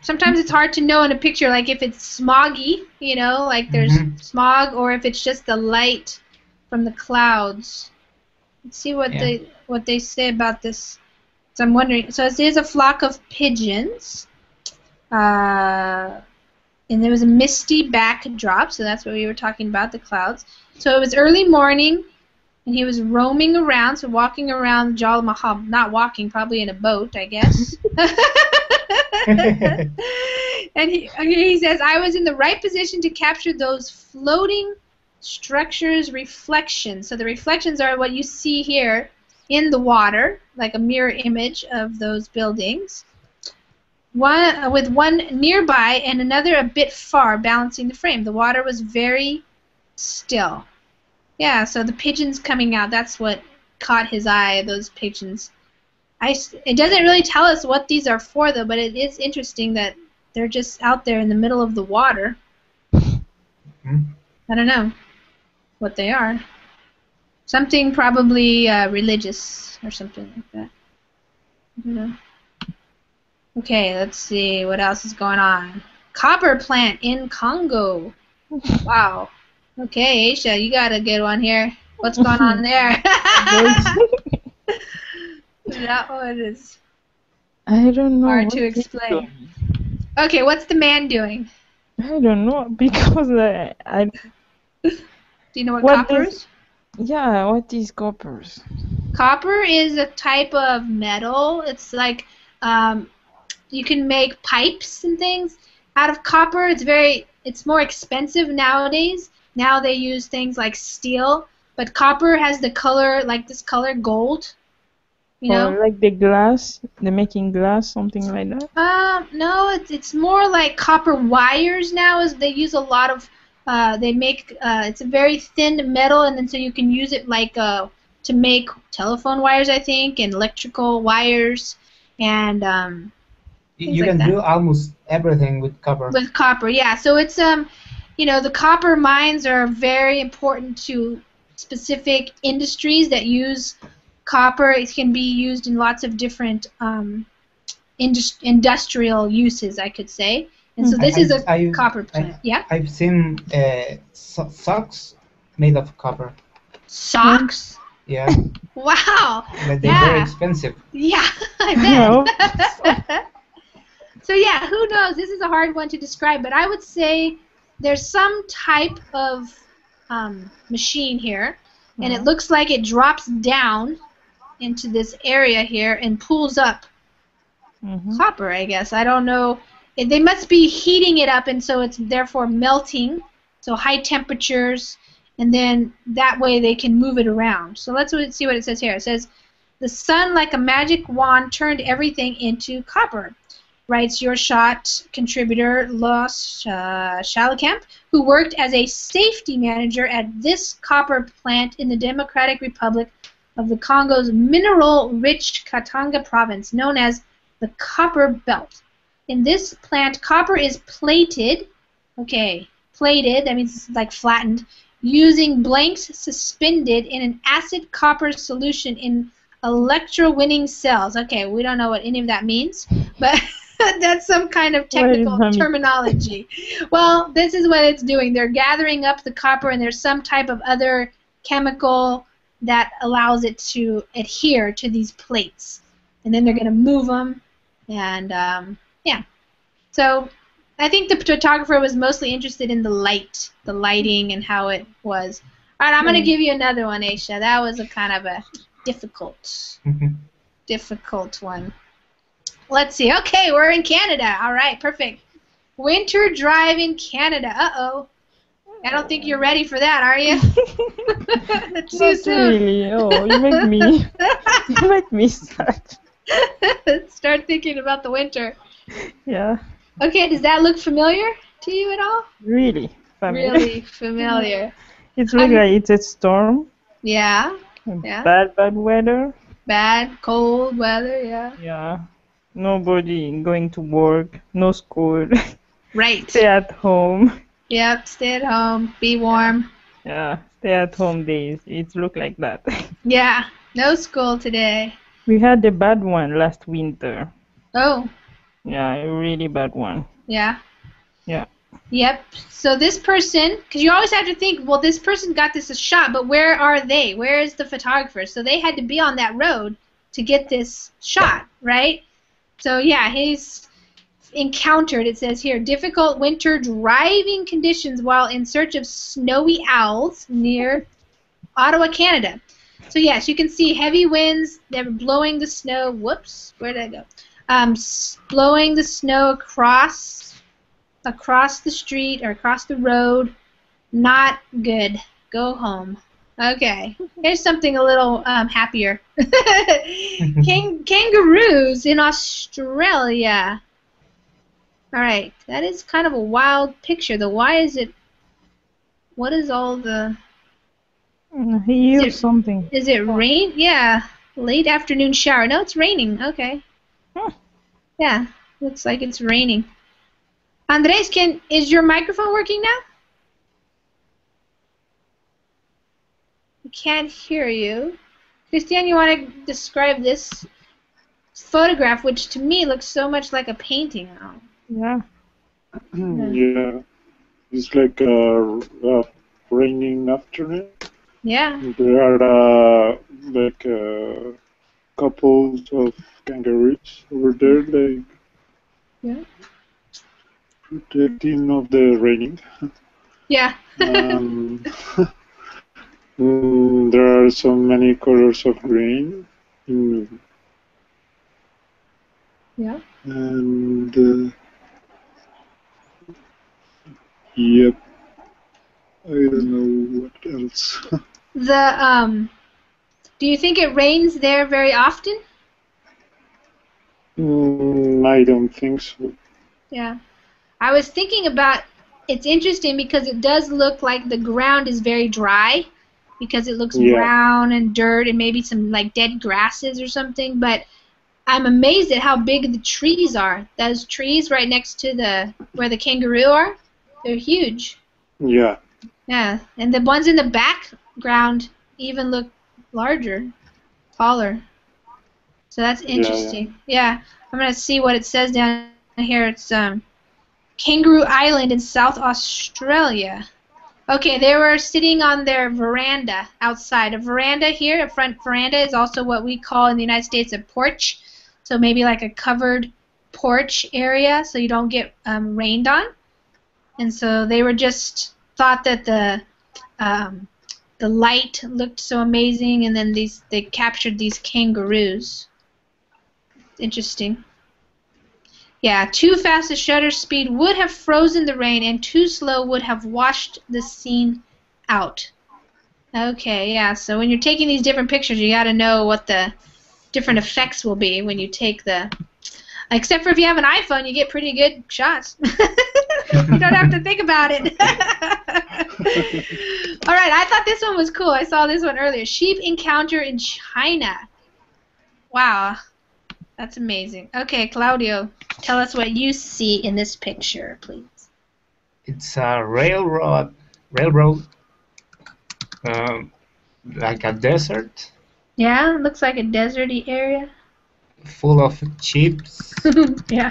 sometimes it's hard to know in a picture, like if it's smoggy, you know, like there's Mhm. smog, or if it's just the light from the clouds. Let's see what Yeah. they what they say about this. So I'm wondering. So it is a flock of pigeons. Uh, and there was a misty backdrop, so that's what we were talking about, the clouds. So it was early morning, and he was roaming around, so walking around Jal Mahal, not walking, probably in a boat, I guess. <laughs> <laughs> <laughs> and he, he says, I was in the right position to capture those floating structures reflections. So the reflections are what you see here in the water, like a mirror image of those buildings. One with one nearby and another a bit far, balancing the frame. The water was very still. Yeah, so the pigeons coming out, that's what caught his eye, those pigeons. I, s- it doesn't really tell us what these are for, though, but it is interesting that they're just out there in the middle of the water. Hmm. I don't know what they are. Something probably uh, religious or something like that. I don't know. Okay, let's see what else is going on. Copper plant in Congo. <laughs> Wow. Okay, Aisha, you got a good one here. What's going on <laughs> there? That one is I don't know. hard to explain. Okay, what's the man doing? I don't know <laughs> because I, I Do you know what, What copper is? yeah. What is coppers? Copper is a type of metal. It's like um, you can make pipes and things out of copper. It's very it's more expensive nowadays. Now they use things like steel, but copper has the color like this color gold. You know? Or like the glass, the making glass, something like that. Um, no, it's it's more like copper wires now. Is they use a lot of, uh, they make uh, it's a very thin metal, and then so you can use it like uh, to make telephone wires, I think, and electrical wires, and um, You Things you like can that. do almost everything with copper. with copper. Yeah, so it's um, you know, the copper mines are very important to specific industries that use copper. It can be used in lots of different um, indus- industrial uses, I could say. And so Mhm. this I- is a I- copper I- yeah. I've seen uh, so- socks made of copper. Socks. Yeah, <laughs> Wow. but they're very Yeah. expensive. Yeah, <laughs> I No. bet. <laughs> so yeah, who knows? This is a hard one to describe, but I would say there's some type of um, machine here, and it looks like it drops down into this area here and pulls up Mhm. copper. I guess I don't know. They must be heating it up, and so it's therefore melting. So high temperatures, and then that way they can move it around. So let's see what it says here. It says, "The sun, like a magic wand, turned everything into copper." Writes your shot contributor Los uh, Schalkamp, who worked as a safety manager at this copper plant in the Democratic Republic of the Congo's mineral-rich Katanga province, known as the copper belt. In this plant, copper is plated, okay, plated, that means it's like flattened, using blanks suspended in an acid copper solution in electrowinning cells. Okay, we don't know what any of that means, but <laughs> that's some kind of technical does that mean? terminology. Well, this is what it's doing. They're gathering up the copper, and there's some type of other chemical that allows it to adhere to these plates. And then they're going to move them, and um, yeah. So I think the photographer was mostly interested in the light, the lighting, and how it was. All right, I'm going to Hmm. give you another one, Aisha. That was a kind of a difficult, Mhm. difficult one. Let's see. Okay, we're in Canada. All right, perfect. Winter drive in Canada. Uh oh. I don't think you're ready for that, are you? <laughs> <laughs> Too Not soon. really. Oh, you make me, <laughs> you make me sad. Start thinking about the winter. Yeah, Okay, does that look familiar to you at all? really. Familiar. Really familiar. It's I'm- like it's a storm. Yeah. Yeah. Bad, bad weather. Bad, cold weather. Yeah. Yeah. Nobody going to work. No school. Right. Stay at home. Yep. Stay at home. Be warm. Yeah. Stay at home days. It look like that. <laughs> Yeah. No school today. we had a bad one last winter. Oh. Yeah, a really bad one. Yeah. Yeah. Yep. So this person, because you always have to think, well, this person got this a shot, but where are they? Where is the photographer? So they had to be on that road to get this shot, right? So yeah, he's encountered. It says here difficult winter driving conditions while in search of snowy owls near Ottawa, Canada. So yes, you can see heavy winds. They're blowing the snow. Whoops, where did I go? Um, blowing the snow across across the street or across the road. Not good. Go home. Okay. Here's something a little um, happier. <laughs> Kang- kangaroos in Australia. All right. That is kind of a wild picture. Though, why is it? What is all the? Mm, He Is it- something. Is it rain? Yeah. Late afternoon shower. No, it's raining. Okay. Huh. Yeah. Looks like it's raining. Andres, can is your microphone working now? We can't hear you. Christian, you want to describe this photograph, which to me looks so much like a painting now? Yeah. <clears throat> yeah, it's like a, a raining afternoon. Yeah. There are uh, like uh, couples of kangaroos over there, like Yeah. protecting of the raining. Yeah. Um, <laughs> mm, there are so many colors of green, yeah. and uh, yep, I don't know what else. <laughs> The um, do you think it rains there very often? mm, I don't think so. Yeah. I was thinking about it's interesting because it does look like the ground is very dry because it looks Yeah. brown and dirt and maybe some like dead grasses or something, but I'm amazed at how big the trees are. Those trees right next to the where the kangaroo are, they're huge. Yeah, Yeah, and the ones in the background even look larger, taller. So that's Yeah, yeah. interesting. Yeah, I'm gonna see what it says down here. It's um, Kangaroo Island in South Australia. Okay, they were sitting on their veranda outside. A veranda here, a front veranda, is also what we call in the United States a porch. So maybe like a covered porch area, so you don't get um, rained on. And so they were just thought that the um, the light looked so amazing, and then these they captured these kangaroos. Interesting. Yeah, too fast a shutter speed would have frozen the rain, and too slow would have washed the scene out. Okay, yeah. So when you're taking these different pictures, you got to know what the different effects will be when you take the. Except for if you have an iPhone, you get pretty good shots. <laughs> you don't have to think about it. <laughs> All right, I thought this one was cool. I saw this one earlier. Sheep encounter in China. Wow, that's amazing. Okay, Claudio, tell us what you see in this picture, please. It's a railroad, railroad, um, like a desert, Yeah, looks like a deserty area. full of sheep, <laughs> yeah.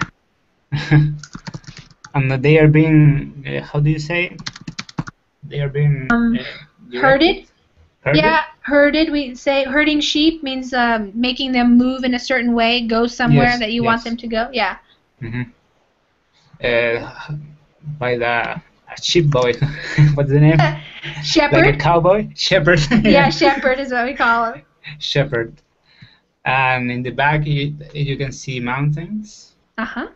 <laughs> and they are being, uh, how do you say? They are being Um, uh, Herded? herded? Yeah, herded. We say herding sheep means um, making them move in a certain way, go somewhere Yes, that you want them to go. Yeah. Mhm. Uh, by the a sheep boy. <laughs> What's the name? <laughs> shepherd. Like a cowboy? Shepherd. <laughs> yeah, shepherd is what we call him. Shepherd. And in the back, you, you can see mountains Uh huh.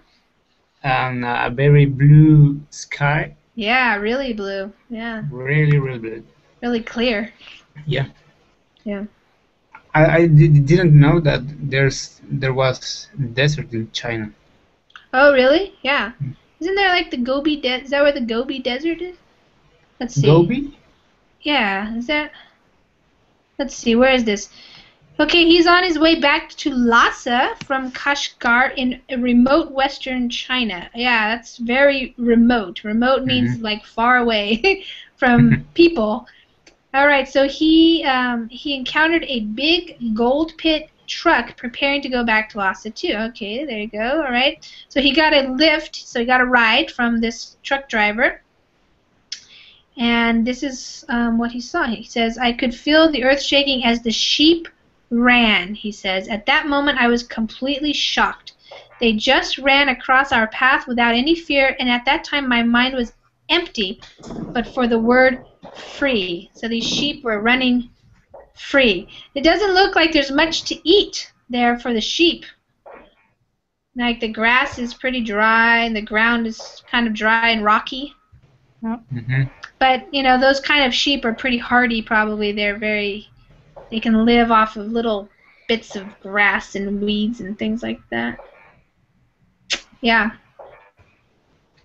And a very blue sky. Yeah, really blue. Yeah, Really, really blue. really clear. Yeah. Yeah. I, I didn't know that there's there was desert in China. Oh, really? Yeah. Isn't there like the Gobi Desert? Is that where the Gobi Desert is? Let's see. Gobi? Yeah, is that? Let's see, where is this? Okay, he's on his way back to Lhasa from Kashgar in remote western China. Yeah, that's very remote. Remote means like far away <laughs> from <laughs> people. All right, so he um, he encountered a big gold pit truck preparing to go back to Lhasa too. Okay, there you go. All right, so he got a lift, so he got a ride from this truck driver. And this is um, what he saw. He says, I could feel the earth shaking as the sheep ran, he says. At that moment, I was completely shocked. They just ran across our path without any fear, and at that time, my mind was empty but for the word free. So these sheep were running free. It doesn't look like there's much to eat there for the sheep. Like the grass is pretty dry, and the ground is kind of dry and rocky. hmm But you know, those kind of sheep are pretty hardy. Probably they're very. They can live off of little bits of grass and weeds and things like that. Yeah.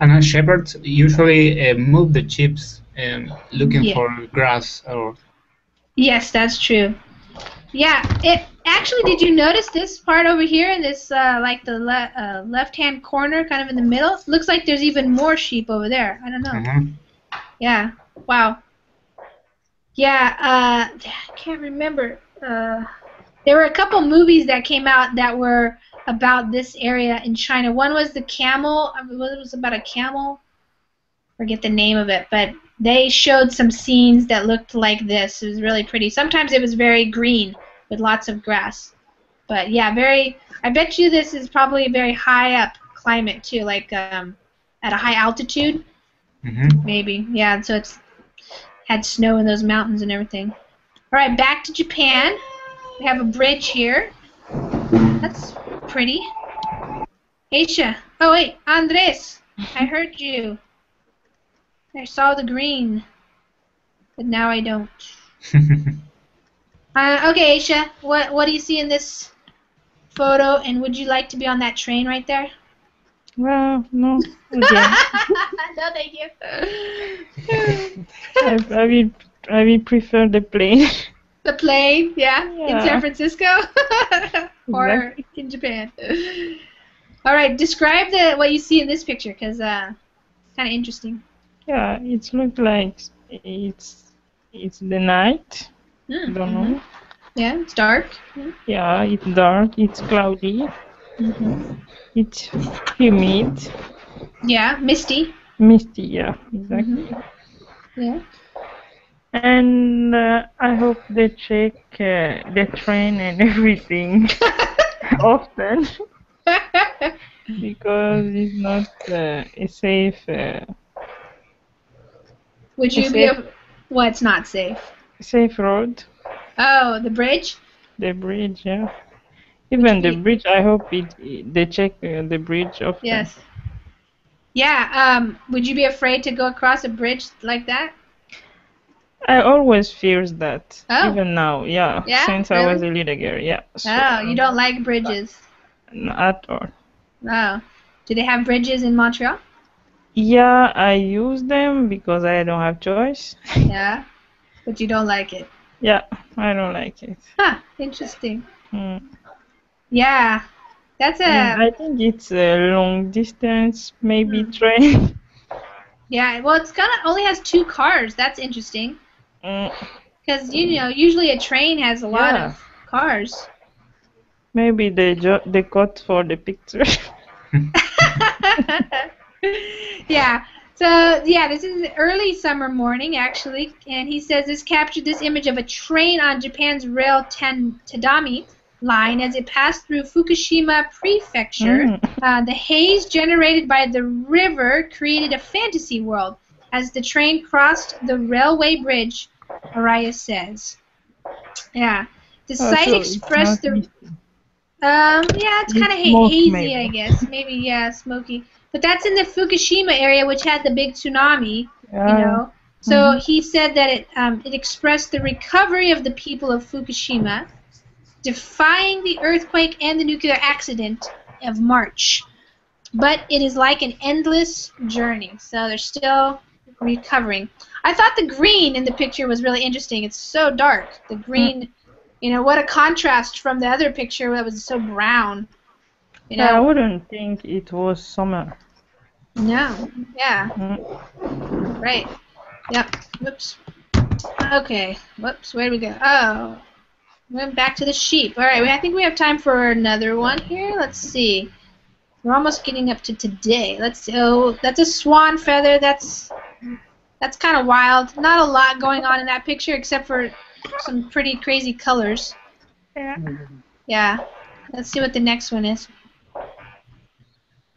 And a shepherds usually uh, move the sheep um, looking Yeah. for grass or Yes, that's true. Yeah. It actually. Did you notice this part over here in this, uh, like the le- uh, left-hand corner, kind of in the middle? Looks like there's even more sheep over there. I don't know. Mhm. Yeah. Wow. Yeah, uh, I can't remember. Uh, there were a couple movies that came out that were about this area in China. One was the camel. I mean, It was about a camel. Forget the name of it, but they showed some scenes that looked like this. It was really pretty. Sometimes it was very green with lots of grass. But yeah, very. I bet you this is probably a very high up climate too, like um, at a high altitude. Mhm. Maybe, yeah. So it's had snow in those mountains and everything. All right, back to Japan. We have a bridge here. That's pretty. Aisha. Oh wait, Andres. I heard you. I saw the green, but now I don't. <laughs> Uh, okay, Aisha. What what do you see in this photo? And would you like to be on that train right there? Well, no. Again. <laughs> no, thank you. I, I will. I will prefer the plane. The plane, yeah, in San Francisco <laughs> or Exactly. in Japan. All right, describe the what you see in this picture because uh, kind of interesting. Yeah, it looks like it's it's the night. Hmm, Don't know. Yeah, it's dark. Yeah, it's dark. It's cloudy. Mm-hmm. It's humid, Yeah, misty. misty. Yeah, exactly. Yeah. And uh, I hope they check uh, the train and <laughs> everything <laughs> often <laughs> because it's not uh, a safe uh, Would you be? it- A, what's not safe? safe road. Oh, the bridge. The bridge, yeah. Even the bridge, I hope it, they check uh, the bridge often. Yes. Yeah. Um. Would you be afraid to go across a bridge like that? I always fears that. Oh. Even now, yeah. Yeah? Since I was a little girl, yeah. So, Oh, you don't like bridges. Not at all. Oh. Do they have bridges in Montreal? Yeah, I use them because I don't have choice. <laughs> Yeah. But you don't like it. Yeah, I don't like it. Huh. Interesting. Mm. Yeah. That's a. And I think it's a long distance, maybe Hmm. train. <laughs> Yeah. Well, it's kind of only has two cars. That's interesting. Mm, Because you know, usually a train has a lot Yeah. of cars. maybe they jo- they cut for the picture. <laughs> yeah. So yeah, this is an early summer morning actually, and he says this captured this image of a train on Japan's rail ten Tadami line as it passed through Fukushima Prefecture. Mm. Uh, the haze generated by the river created a fantasy world as the train crossed the railway bridge. Araya says. Yeah. The Oh, site so expressed the um, yeah, it's kind of ha- hazy, maybe. I guess. Maybe, yeah, smoky. But that's in the Fukushima area, which had the big tsunami, Yeah. you know. So Mhm. he said that it um, it expressed the recovery of the people of Fukushima, defying the earthquake and the nuclear accident of March. But it is like an endless journey. So they're still recovering. I thought the green in the picture was really interesting. It's so dark. The green, you know, what a contrast from the other picture that was so brown. You Yeah, I wouldn't think it was summer. no, yeah, Mm. right. Yep. Whoops. Okay. Whoops. Where do we go? Oh, went back to the sheep. All right. I think we have time for another one here. Let's see. We're almost getting up to today. Let's see. Oh, that's a swan feather. That's that's kind of wild. Not a lot going on in that picture except for some pretty crazy colors. Yeah. Yeah. Let's see what the next one is.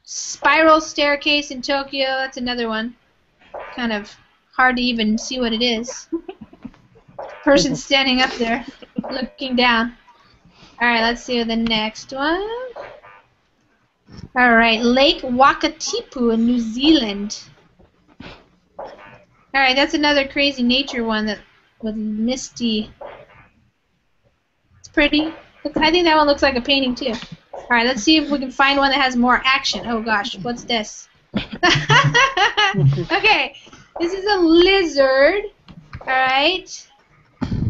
Spiral staircase in Tokyo. That's another one. Kind of hard to even see what it is. Person <laughs> standing up there, looking down. All right, let's see the next one. All right, Lake Wakatipu in New Zealand. All right, that's another crazy nature one that with misty. It's pretty. I think that one looks like a painting too. All right, let's see if we can find one that has more action. Oh gosh, what's this? <laughs> okay, this is a lizard. All right,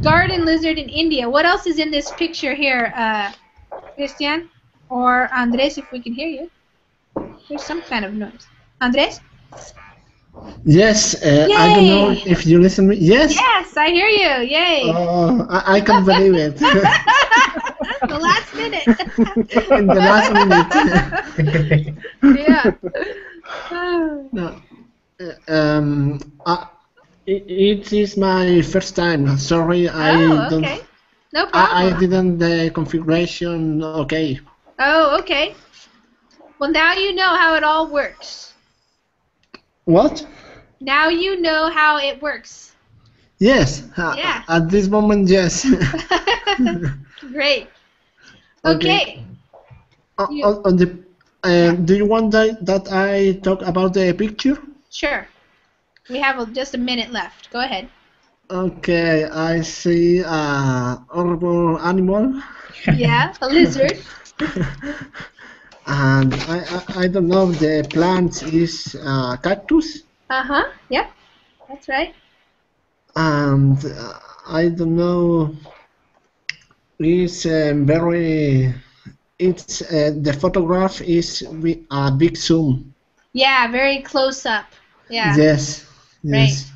garden lizard in India. What else is in this picture here, uh, Christian or Andres? If we can hear you, there's some kind of noise. Andres? Yes, uh, I don't know if you listen me. Yes. Yes, I hear you. Yay! Oh, I, I can't believe it. <laughs> the last minute. <laughs> In the last minute. <laughs> yeah. no. Uh, Um, I, it, it is my first time. Sorry, I oh, don't. okay. No problem. I didn't the configuration. Okay. Oh, okay. Well, now you know how it all works. What? Now you know how it works. Yes. uh, Yeah. At this moment, yes. <laughs> Great. <laughs> Okay. Okay. on, on- on the, uh, do you want that, that I talk about the picture? Sure. We have a, just a minute left. Go ahead. Okay, I see a horrible animal, Yeah, a lizard. <laughs> and I, I, I don't know if the plant is uh, cactus, Uh huh. Yep. That's right. and uh, I don't know. It's um, very. It's uh, the photograph is a big zoom. Yeah, very close up. Yeah. Yes. Yes.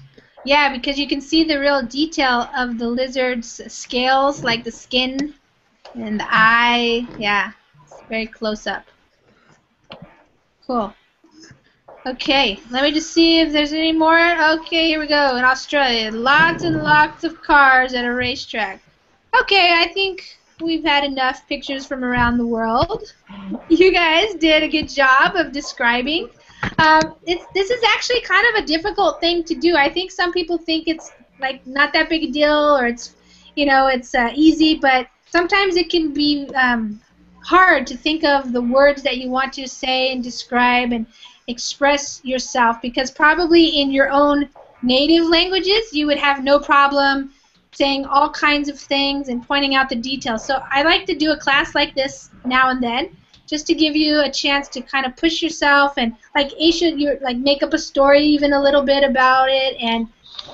Yeah, because you can see the real detail of the lizard's scales, like the skin and the eye. Yeah, it's very close up. Cool. Okay, let me just see if there's any more. Okay, here we go. In Australia, lots and lots of cars at a racetrack. Okay, I think we've had enough pictures from around the world. <laughs> You guys did a good job of describing. Um, it's this is actually kind of a difficult thing to do. I think some people think it's like not that big a deal, or it's you know it's uh, easy, but sometimes it can be um, hard to think of the words that you want to say and describe and express yourself because probably in your own native languages you would have no problem saying all kinds of things and pointing out the details. So I like to do a class like this now and then just to give you a chance to kind of push yourself and like Aisha, you like make up a story even a little bit about it and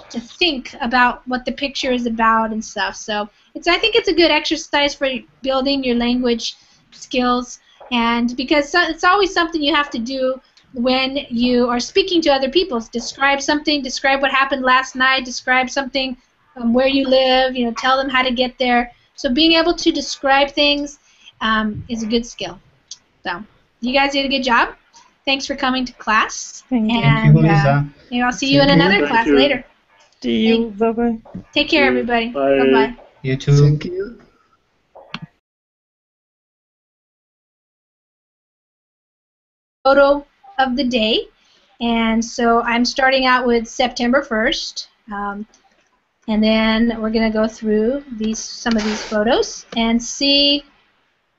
to think about what the picture is about and stuff. So it's I think it's a good exercise for building your language skills and because it's always something you have to do when you are speaking to other people. Describe something, describe what happened last night, describe something um, where you live, you know, tell them how to get there. So being able to describe things um, is a good skill. So you guys did a good job. Thanks for coming to class. Thank you. And Thank you, uh, maybe I'll see you in you. another Thank class you. later. See you. Bye bye. Take care, everybody. Bye. Bye bye. You too. Thank you. photo of the day. And so I'm starting out with September 1st. Um, and then we're going to go through these some of these photos and see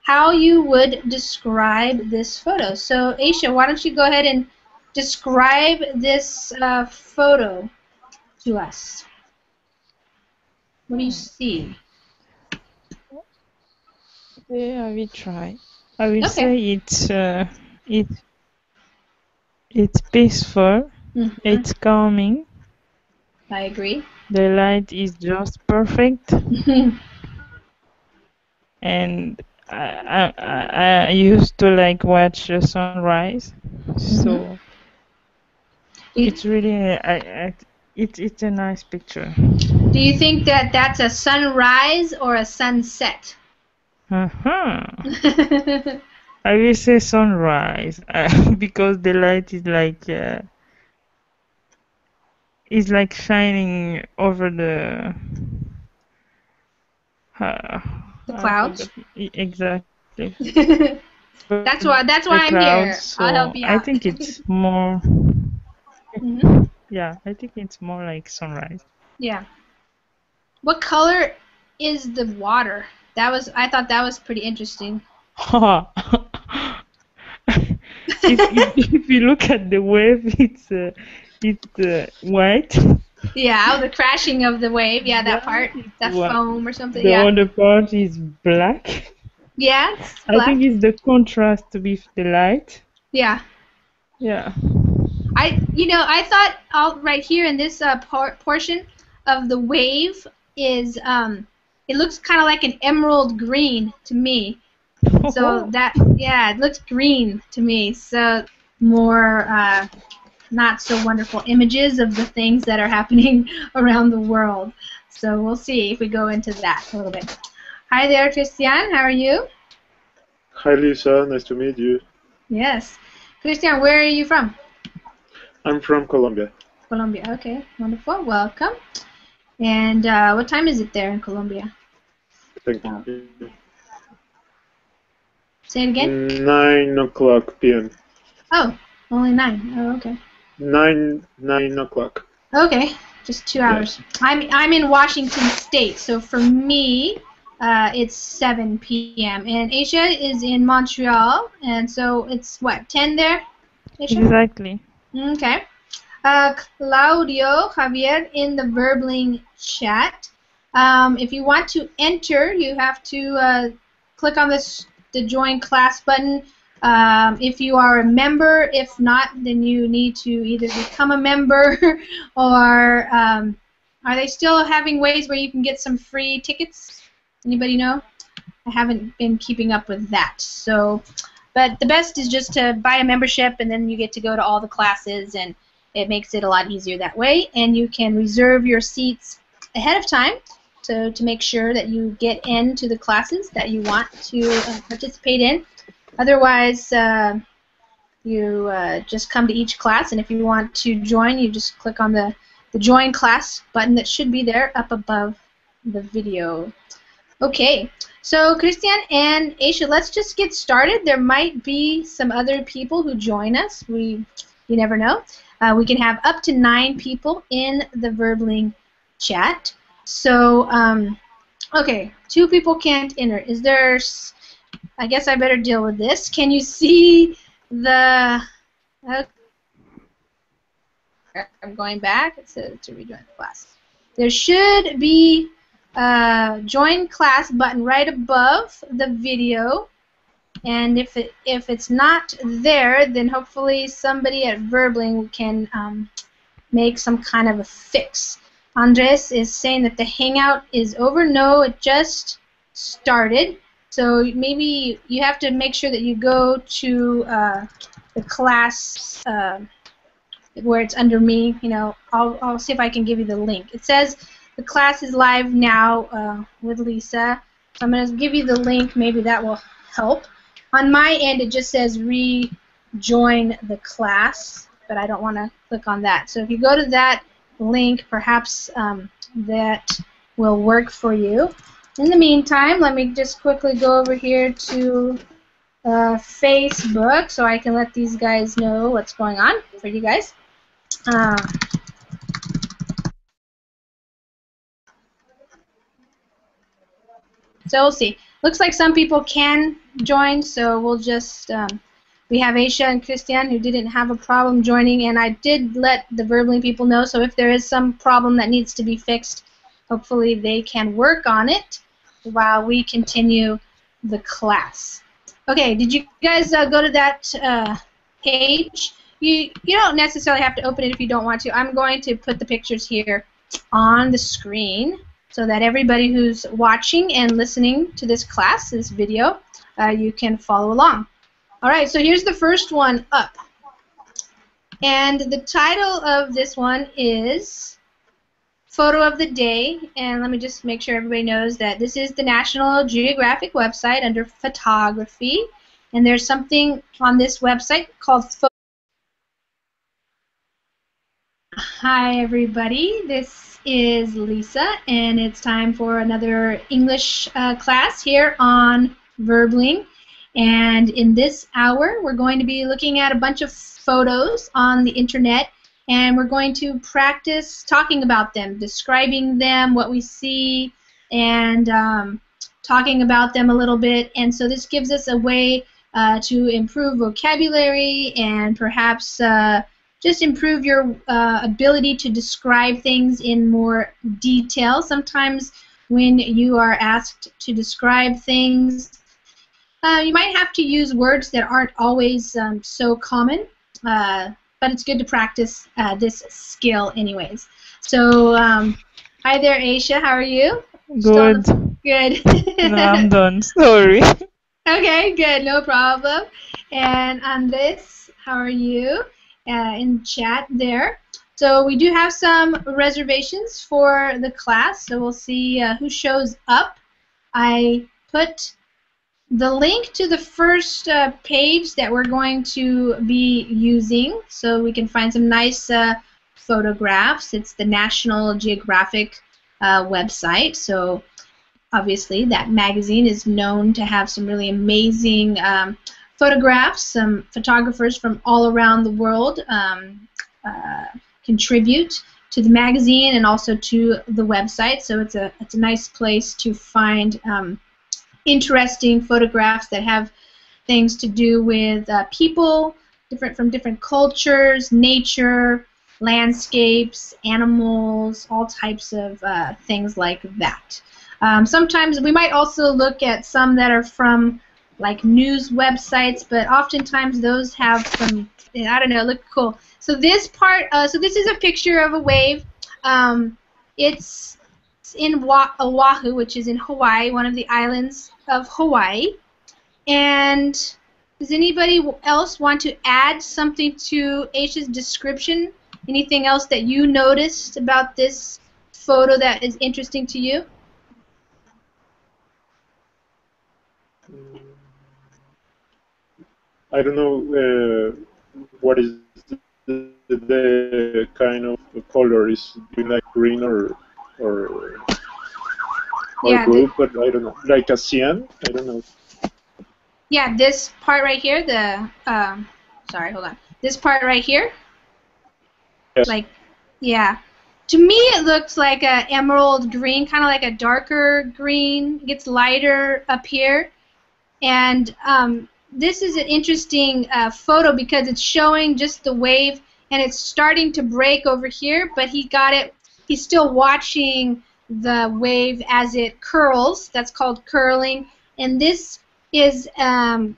how you would describe this photo. So Aisha, why don't you go ahead and describe this uh, photo to us? What do you see? Yeah, I will try. I will Okay. say it's uh, it it's peaceful. Mhm. It's calming. I agree. The light is just perfect, <laughs> and I I, I used to like watch the sunrise, so You- it's really I, I it's it's a nice picture. Do you think that that's a sunrise or a sunset? Uh-huh. <laughs> I will say sunrise uh, <laughs> because the light is like uh, is like shining over the uh, The clouds? exactly. <laughs> that's why that's why I'm clouds, here. I'll help you out. I think it's <laughs> more. Mhm. Yeah, I think it's more like sunrise. Yeah. What color is the water? That was I thought that was pretty interesting. <laughs> if, if, if you look at the wave, it's uh, it's uh, white. Yeah, oh, the crashing of the wave. Yeah, that part, that wa- foam or something. The yeah. other part is black. yeah, I think it's the contrast with the light. yeah. Yeah. I you know I thought all right here in this uh, por- portion of the wave is um it looks kind of like an emerald green to me. So <laughs> that yeah, it looks green to me. So more uh, not so wonderful images of the things that are happening <laughs> around the world. So we'll see if we go into that a little bit. Hi there, Christian. How are you? Hi, Lisa. Nice to meet you. Yes. Christian, where are you from? I'm from Colombia. Colombia. Okay, wonderful. Welcome. And uh, what time is it there in Colombia? Thank you. Say it again. Nine o'clock p.m. Oh, only nine. Oh, okay. Nine nine o'clock. Okay, just two hours. I'm I'm in Washington State, so for me, uh, it's 7 p.m. And Aisha is in Montreal, and so it's what 10 there. Aisha? Exactly. Okay. Uh, Claudio Javier in the Verbling chat. Um, if you want to enter, you have to uh, click on this the join class button. Um, if you are a member, if not, then you need to either become a member <laughs> or um, are they still having ways where you can get some free tickets? Anybody know? I haven't been keeping up with that. So, but the best is just to buy a membership and then you get to go to all the classes and it makes it a lot easier that way. And you can reserve your seats ahead of time so to make sure that you get into the classes that you want to uh, participate in. Otherwise, uh, you uh, just come to each class, and if you want to join, you just click on the, the join class button that should be there up above the video. Okay, so Christian and Aisha, let's just get started. There might be some other people who join us. We, you never know. Uh, we can have up to nine people in the Verbling chat. So, um, okay, two people can't enter. Is there? I guess I better deal with this. Can you see the? Uh, I'm going back. Says to rejoin the class. There should be a join class button right above the video. And if it if it's not there, then hopefully somebody at Verbling can um, make some kind of a fix. Andres is saying that the hangout is over. No, it just started. So maybe you have to make sure that you go to uh, the class uh, where it's under me. You know, I'll, I'll see if I can give you the link. It says the class is live now uh, with Lisa. So I'm going to give you the link. Maybe that will help. On my end, it just says rejoin the class, but I don't want to click on that. So if you go to that link, perhaps um, that will work for you. In the meantime, let me just quickly go over here to uh, Facebook so I can let these guys know what's going on for you guys. Uh, so we'll see. Looks like some people can join, so we'll just um, we have Aisha and Christian who didn't have a problem joining, and I did let the Verbling people know. So if there is some problem that needs to be fixed, hopefully they can work on it while we continue the class. Okay, did you guys uh, go to that uh, page? You you don't necessarily have to open it if you don't want to. I'm going to put the pictures here on the screen so that everybody who's watching and listening to this class, this video, uh, you can follow along. All right, so here's the first one up. And the title of this one is Photo of the Day. And let me just make sure everybody knows that this is the National Geographic website under photography. And there's something on this website called. Hi, everybody. This is Lisa, and it's time for another English uh, class here on Verbling. And in this hour, we're going to be looking at a bunch of photos on the internet, and we're going to practice talking about them, describing them, what we see, and um, talking about them a little bit. And so this gives us a way uh, to improve vocabulary and perhaps uh, just improve your uh, ability to describe things in more detail. Sometimes when you are asked to describe things, uh, you might have to use words that aren't always um, so common, uh, but it's good to practice uh, this skill anyways. So, um, hi there, Aisha. How are you? Good. Good. No, I'm <laughs> done. Sorry. Okay, good, no problem. And Andres, how are you? uh, in chat there. So we do have some reservations for the class, so we'll see uh, who shows up. I put the link to the first uh, page that we're going to be using so we can find some nice uh, photographs. It's the National Geographic uh, website, so obviously that magazine is known to have some really amazing um, photographs. Some photographers from all around the world um, uh, contribute to the magazine and also to the website, so it's a, it's a nice place to find um, interesting photographs that have things to do with uh, people, different from different cultures, nature, landscapes, animals, all types of uh, things like that. Um, sometimes we might also look at some that are from like news websites, but oftentimes those have some I don't know, look cool. So this part, uh, so this is a picture of a wave. Um, it's in Oahu, which is in Hawaii, one of the islands of Hawaii. And does anybody else want to add something to Aisha's description? Anything else that you noticed about this photo that is interesting to you? I don't know uh, what is the, the, kind of color is it like green or or or Yeah, blue, but I don't know. Like a cyan? I don't know. Yeah, this part right here, the um, sorry, hold on. This part right here, Yes. like, yeah. To me, it looks like a emerald green, kind of like a darker green. It gets lighter up here, and um, this is an interesting uh, photo because it's showing just the wave, and it's starting to break over here. But he got it. He's still watching the wave as it curls. That's called curling, and this is um,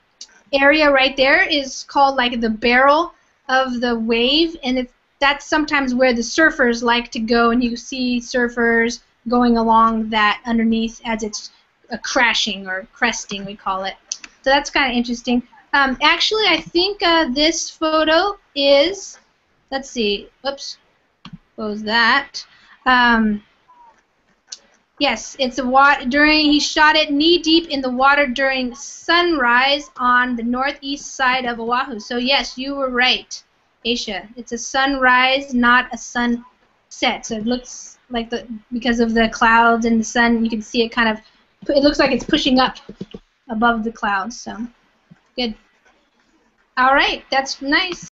area right there is called like the barrel of the wave, and it's that's sometimes where the surfers like to go, and you see surfers going along that underneath as it's uh, crashing or cresting, we call it. So that's kind of interesting. Um, actually, I think uh, this photo is, let's see, oops, was that? Um, yes, it's a wat during, he shot it knee deep in the water during sunrise on the northeast side of Oahu. So yes, you were right. Aisha. It's a sunrise, not a sunset. So it looks like the because of the clouds and the sun, you can see it kind of. It looks like it's pushing up above the clouds. So good. All right, that's nice.